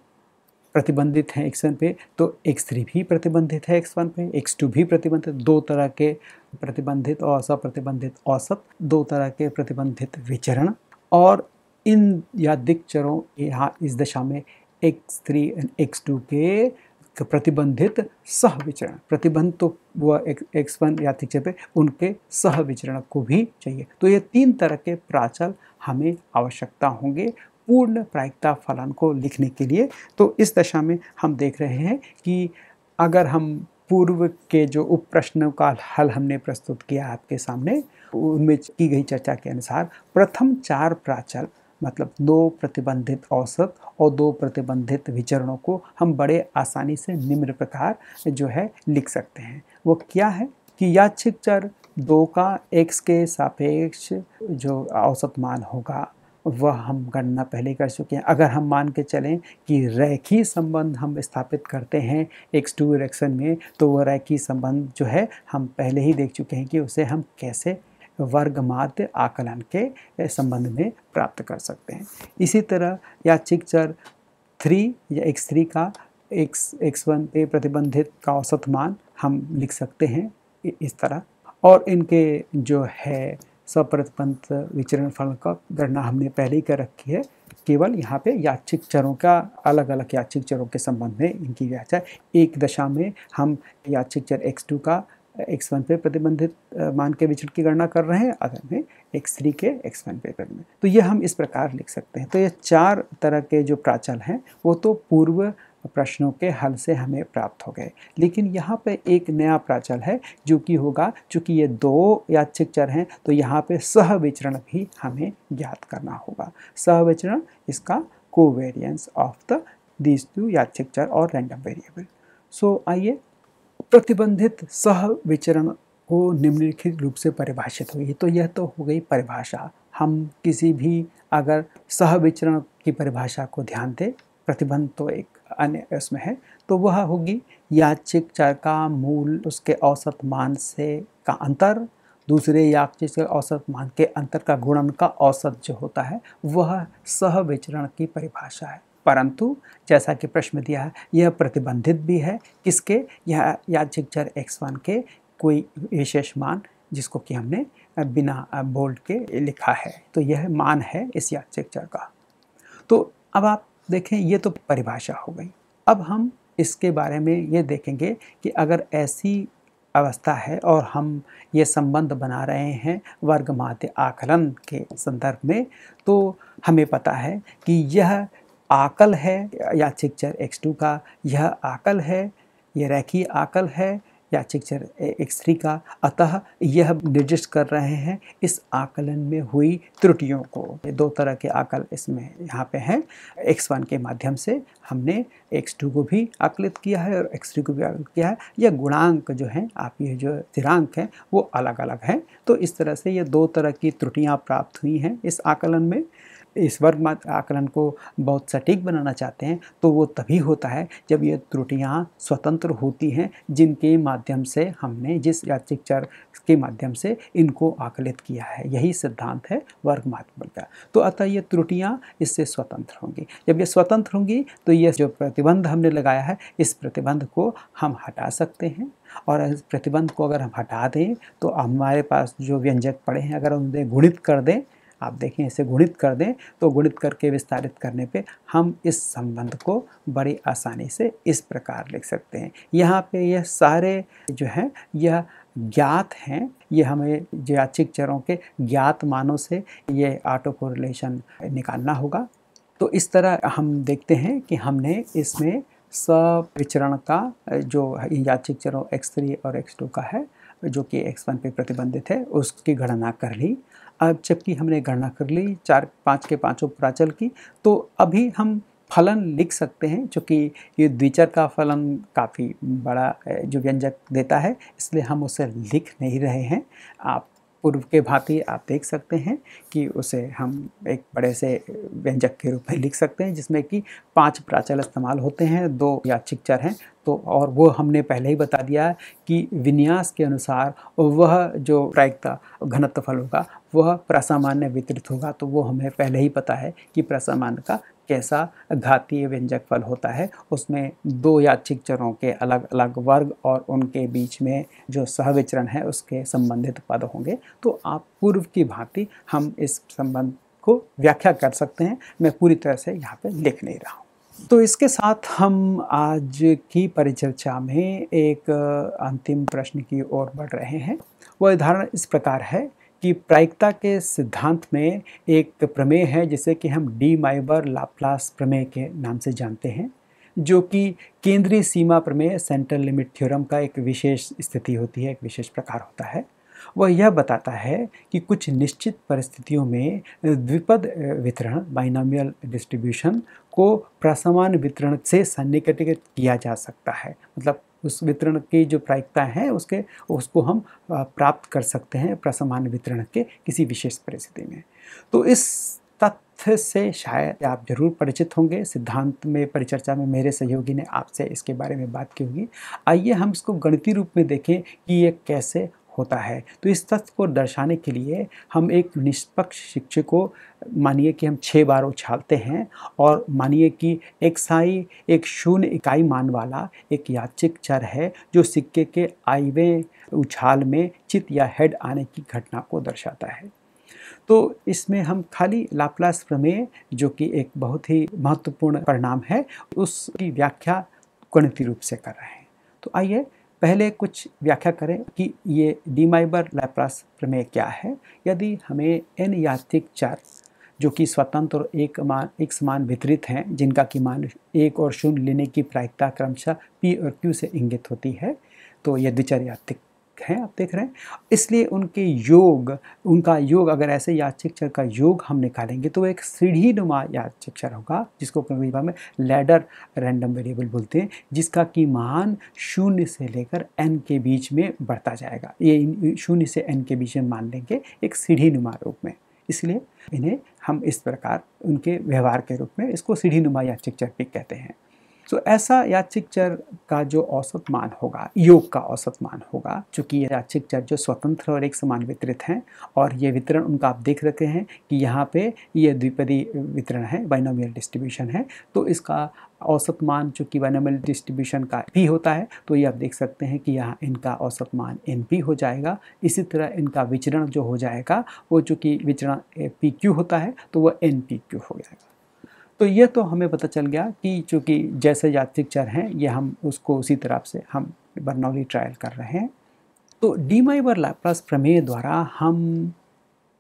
प्रतिबंधित हैं एक्स वन पे तो एक्स थ्री भी प्रतिबंधित है एक्स वन पे एक्स टू भी प्रतिबंधित, दो तरह के प्रतिबंधित और अप्रतिबंधित औसत, दो तरह के प्रतिबंधित विचरण और इन या चरों यहाँ इस दशा में X three and X two के प्रतिबंधित सह विचरण प्रतिबंध तो वह एक्स वन या तीसरे पे, उनके सह विचरण को भी चाहिए। तो ये तीन तरह के प्राचल हमें आवश्यकता होंगे पूर्ण प्रायिकता फलन को लिखने के लिए। तो इस दशा में हम देख रहे हैं कि अगर हम पूर्व के जो उप प्रश्नों का हल हमने प्रस्तुत किया आपके सामने, उनमें की गई चर्चा के अनुसार प्रथम चार प्राचल मतलब दो प्रतिबंधित औसत और दो प्रतिबंधित विचरणों को हम बड़े आसानी से निम्न प्रकार जो है लिख सकते हैं। वो क्या है कि यादृच्छिक चर दो का x के सापेक्ष जो औसत मान होगा, वह हम गणना पहले कर चुके हैं। अगर हम मान के चलें कि रैखी संबंध हम स्थापित करते हैं एक्स टू इलेक्शन में तो वह रैखी संबंध जो है हम पहले ही देख चुके हैं कि उसे हम कैसे वर्ग माध्य आकलन के संबंध में प्राप्त कर सकते हैं। इसी तरह याचिक चर थ्री या एक्स थ्री का, एक्स एक्स वन पे प्रतिबंधित का औसत मान हम लिख सकते हैं इस तरह। और इनके जो है, सप्रतिबंध विचरण फल का गणना हमने पहले ही कर रखी है। केवल यहाँ पे याचिक चरों का अलग अलग याचिक चरों के संबंध में इनकी व्याख्या। एक दशा में हम याचिक चर एक्स टू का एक्स वन पे प्रतिबंधित मान के विचरण की गणना कर रहे हैं, अगर में एक्स थ्री के एक्स वन पे प्रतिबंध तो ये हम इस प्रकार लिख सकते हैं। तो ये चार तरह के जो प्राचल हैं, वो तो पूर्व प्रश्नों के हल से हमें प्राप्त हो गए। लेकिन यहाँ पे एक नया प्राचल है, जो कि होगा, चूँकि ये दो याचिक चर हैं तो यहाँ पे सह विचरण भी हमें ज्ञात करना होगा। सह विचरण, इसका covariance of the these two याचिक चर और रैंडम वेरिएबल सो आइए प्रतिबंधित सह विचरण को निम्नलिखित रूप से परिभाषित हुई। तो यह तो हो गई परिभाषा। हम किसी भी अगर सह विचरण की परिभाषा को ध्यान दें, प्रतिबंध तो एक अन्य उसमें है तो वह होगी याचिक चर का मूल उसके औसत मान से का अंतर, दूसरे याचिक के औसत मान के अंतर का गुणन का औसत जो होता है, वह सह विचरण की परिभाषा है। परंतु जैसा कि प्रश्न दिया है, यह प्रतिबंधित भी है किसके? यह याचिक चर एक्स वन के कोई विशेष मान जिसको कि हमने बिना बोल्ड के लिखा है। तो यह मान है इस याचिक चर का तो अब आप देखें, ये तो परिभाषा हो गई। अब हम इसके बारे में ये देखेंगे कि अगर ऐसी अवस्था है और हम ये संबंध बना रहे हैं वर्ग माध्य आकलन के संदर्भ में तो हमें पता है कि यह आकल है, या चिक्चर एक्स टू का यह आकल है यह रेखी आकल है, या चिक्चर एक्स थ्री का, अतः यह निर्दिष्ट कर रहे हैं इस आकलन में हुई त्रुटियों को। दो तरह के आकल इसमें यहाँ पे हैं। एक्स वन के माध्यम से हमने एक्स टू को भी आकलित किया है और एक्स थ्री को भी आकलित किया है। यह गुणांक जो हैं, आप ये जो स्थिरांक हैं, वो अलग अलग हैं। तो इस तरह से ये दो तरह की त्रुटियाँ प्राप्त हुई हैं इस आकलन में। इस वर्ग आकलन को बहुत सटीक बनाना चाहते हैं तो वो तभी होता है जब ये त्रुटियाँ स्वतंत्र होती हैं, जिनके माध्यम से हमने जिस याचिक चर के माध्यम से इनको आकलित किया है। यही सिद्धांत है वर्ग माध्यम का। तो अतः ये त्रुटियाँ इससे स्वतंत्र होंगी। जब ये स्वतंत्र होंगी तो ये जो प्रतिबंध हमने लगाया है, इस प्रतिबंध को हम हटा सकते हैं। और इस प्रतिबंध को अगर हम हटा दें तो हमारे पास जो व्यंजक पड़े हैं, अगर उन्हें गुणित कर दें आप देखें, इसे गुणित कर दें तो गुणित करके विस्तारित करने पे हम इस संबंध को बड़ी आसानी से इस प्रकार लिख सकते हैं। यहाँ पे यह सारे जो हैं, यह ज्ञात हैं, ये हमें ज्याचिक चरों के ज्ञात मानों से ये ऑटो कोरिलेशन निकालना होगा। तो इस तरह हम देखते हैं कि हमने इसमें सब विचरण का, जो याचिक चरों एक्स थ्री और एक्स टू का है, जो कि एक्स वन पे प्रतिबंधित है, उसकी गणना कर ली। अब जबकि हमने गणना कर ली, चार, पाँच के पाँचों प्राचल की तो अभी हम फलन लिख सकते हैं चूँकि ये द्विचर का फलन काफ़ी बड़ा जो व्यंजक देता है, इसलिए हम उसे लिख नहीं रहे हैं। आप पूर्व के भांति आप देख सकते हैं कि उसे हम एक बड़े से व्यंजक के रूप में लिख सकते हैं, जिसमें कि पाँच प्राचल इस्तेमाल होते हैं, दो याचिक चर हैं। तो और वो हमने पहले ही बता दिया है कि विन्यास के अनुसार वह जो प्रायिकता घनत्व फल होगा, वह प्रसामान्य वितरित होगा। तो वो हमें पहले ही पता है कि प्रसामान्य का कैसा घातीय व्यंजक फल होता है, उसमें दो याचिक चरों के अलग अलग वर्ग और उनके बीच में जो सहविचरण है, उसके संबंधित पद होंगे। तो आप पूर्व की भांति हम इस संबंध को व्याख्या कर सकते हैं। मैं पूरी तरह से यहाँ पे लिख नहीं रहा हूँ। तो इसके साथ हम आज की परिचर्चा में एक अंतिम प्रश्न की ओर बढ़ रहे हैं। वह उदाहरण इस प्रकार है कि प्रायिकता के सिद्धांत में एक प्रमेय है, जिसे कि हम डी माइबर लाप्लास प्रमेय के नाम से जानते हैं, जो कि केंद्रीय सीमा प्रमेय, सेंट्रल लिमिट थ्योरम का एक विशेष स्थिति होती है, एक विशेष प्रकार होता है। वह यह बताता है कि कुछ निश्चित परिस्थितियों में द्विपद वितरण बाइनामियल डिस्ट्रीब्यूशन को प्रसमान वितरण से सन्निकटित किया जा सकता है। मतलब उस वितरण की जो प्रायिकता है, उसके, उसको हम प्राप्त कर सकते हैं प्रसमान वितरण के किसी विशेष परिस्थिति में। तो इस तथ्य से शायद आप ज़रूर परिचित होंगे। सिद्धांत में, परिचर्चा में मेरे सहयोगी ने आपसे इसके बारे में बात की होगी। आइए हम इसको गणितीय रूप में देखें कि ये कैसे होता है। तो इस तथ्य को दर्शाने के लिए हम एक निष्पक्ष शिक्षक को मानिए कि हम छः बार उछालते हैं और मानिए कि एक साई, एक शून्य इकाई मान वाला एक याचिक चर है जो सिक्के के आईवे उछाल में चित या हेड आने की घटना को दर्शाता है। तो इसमें हम खाली लाप्लास प्रमेय, जो कि एक बहुत ही महत्वपूर्ण परिणाम है, उसकी व्याख्या गणितीय रूप से कर रहे हैं। तो आइए पहले कुछ व्याख्या करें कि ये डीमाइबर लैप्रास प्रमेय क्या है। यदि हमें एन यात्रिक चार, जो कि स्वतंत्र और एक मान, एक समान वितरित हैं, जिनका कि मान एक और शून्य लेने की प्रायिकता क्रमशः पी और क्यू से इंगित होती है तो यह द्विचर यात्रिक हैं, आप देख रहे हैं। इसलिए उनके योग, उनका योग अगर ऐसे याचिक चर का योग हम निकालेंगे तो एक सीढ़ी नुमा याचिक चर होगा, जिसको कभी में लैडर रैंडम वेरिएबल बोलते हैं, जिसका की मान शून्य से लेकर एन के बीच में बढ़ता जाएगा। ये शून्य से एन के बीच में मान लेंगे एक सीढ़ी नुमा रूप में। इसलिए इन्हें हम इस प्रकार उनके व्यवहार के रूप में इसको सीढ़ी नुमा याचिक चर भी कहते हैं। तो ऐसा याचिक चर का जो औसत मान होगा, योग का औसत मान होगा, चूँकि ये याचिक चर जो स्वतंत्र और एक समान वितरित हैं, और ये वितरण उनका आप देख रहे हैं कि यहाँ पे ये द्विपदी वितरण है बाइनोमियल डिस्ट्रीब्यूशन है तो इसका औसत मान चूँकि बाइनोमियल डिस्ट्रीब्यूशन का भी होता है तो ये आप देख सकते हैं कि यहाँ इनका औसत मान एन पी हो जाएगा। इसी तरह इनका विचरण जो हो जाएगा, वो चूँकि विचरण पी क्यू होता है तो वह एन पी क्यू हो जाएगा। तो ये तो हमें पता चल गया कि चूँकि जैसे यात्रिक चर हैं, ये हम उसको उसी तरफ़ से हम बर्नौली ट्रायल कर रहे हैं। तो डी माइबर लैप्लास प्रमेय द्वारा हम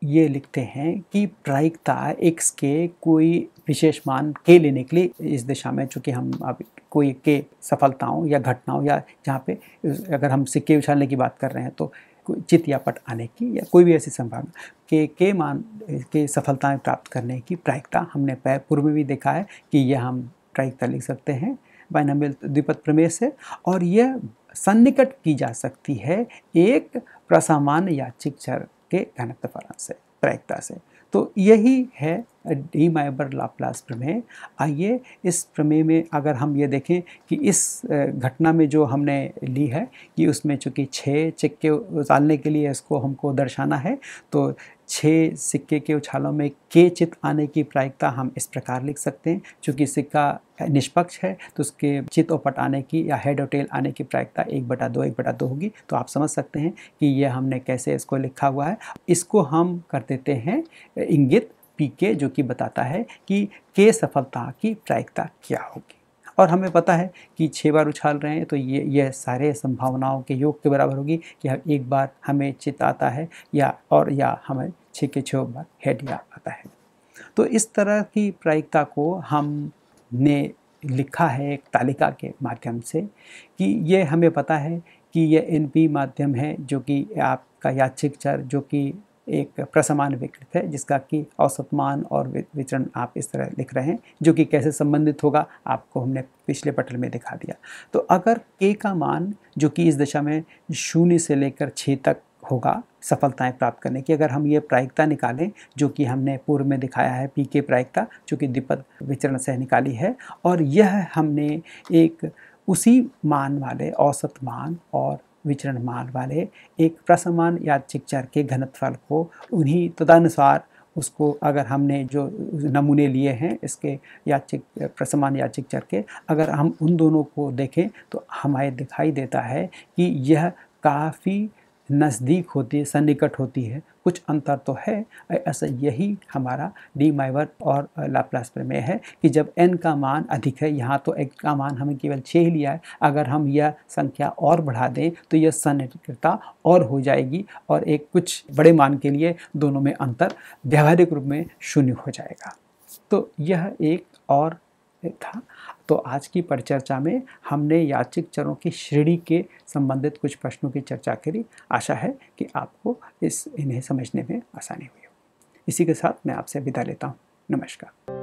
ये लिखते हैं कि प्रायिकता एक्स के कोई विशेष मान के लेने के लिए इस दिशा में चूँकि हम अब कोई के सफलताओं या घटनाओं या जहाँ पे अगर हम सिक्के उछालने की बात कर रहे हैं तो चित या पट आने की या कोई भी ऐसी संभावना के के मान, के सफलताएँ प्राप्त करने की प्रायिकता हमने पूर्व में भी देखा है कि यह हम प्रायिकता लिख सकते हैं बाइनमिल द्विपद प्रमेय से, और यह सन्निकट की जा सकती है एक प्रसामान्य या चर के घनत्व फलन से, प्रायिकता से। तो यही है डी माइबर लाप्लास प्रमेय। आइए इस प्रमेय में अगर हम ये देखें कि इस घटना में जो हमने ली है कि उसमें चूँकि छः चिक्के उतारने के लिए इसको हमको दर्शाना है तो छः सिक्के के उछालों में के चित आने की प्रायिकता हम इस प्रकार लिख सकते हैं। चूँकि सिक्का निष्पक्ष है तो उसके चित और पट आने की या हेड और टेल आने की प्रायिकता एक बटा दो, एक बटा दो होगी। तो आप समझ सकते हैं कि यह हमने कैसे इसको लिखा हुआ है। इसको हम कर देते हैं इंगित पी के जो कि बताता है कि के सफलता की प्रायिकता क्या होगी। और हमें पता है कि छः बार उछाल रहे हैं तो ये यह सारे संभावनाओं के योग के बराबर होगी कि एक बार हमें चित आता है या, और या हमें छः के छः बार हेड या आता है। तो इस तरह की प्रायिकता को हमने लिखा है एक तालिका के माध्यम से कि ये हमें पता है कि यह एन माध्यम है जो कि आपका याचिक चर जो कि एक प्रसमान विकृत है, जिसका कि औसत मान और विचरण आप इस तरह लिख रहे हैं, जो कि कैसे संबंधित होगा आपको हमने पिछले पटल में दिखा दिया। तो अगर के का मान जो कि इस दिशा में शून्य से लेकर छः तक होगा सफलताएँ प्राप्त करने की। अगर हम ये प्रायिकता निकालें, जो कि हमने पूर्व में दिखाया है, पी के प्रायिकता, जो कि द्विपद विचरण से निकाली है, और यह हमने एक उसी मान वाले, औसत मान और विचरण मान वाले, एक प्रसमान यादृच्छिक चर के घनत्फल को, उन्हीं तदनुसार उसको अगर हमने जो नमूने लिए हैं, इसके याचिक प्रसमान याचिक चर के, अगर हम उन दोनों को देखें तो हमें दिखाई देता है कि यह काफ़ी नज़दीक होती है, सन्निकट होती है, कुछ अंतर तो है। ऐसा यही हमारा डी माइवर और लाप्लास प्रमेय है कि जब एन का मान अधिक है, यहाँ तो एक का मान हमें केवल छः लिया है। अगर हम यह संख्या और बढ़ा दें तो यह सन्निकटता और हो जाएगी और एक कुछ बड़े मान के लिए दोनों में अंतर व्यावहारिक रूप में शून्य हो जाएगा। तो यह एक और था। तो आज की परिचर्चा में हमने याचिक चरों की श्रेणी के संबंधित कुछ प्रश्नों की चर्चा करी। आशा है कि आपको इस इन्हें समझने में आसानी हुई हो इसी के साथ मैं आपसे विदा लेता हूँ। नमस्कार।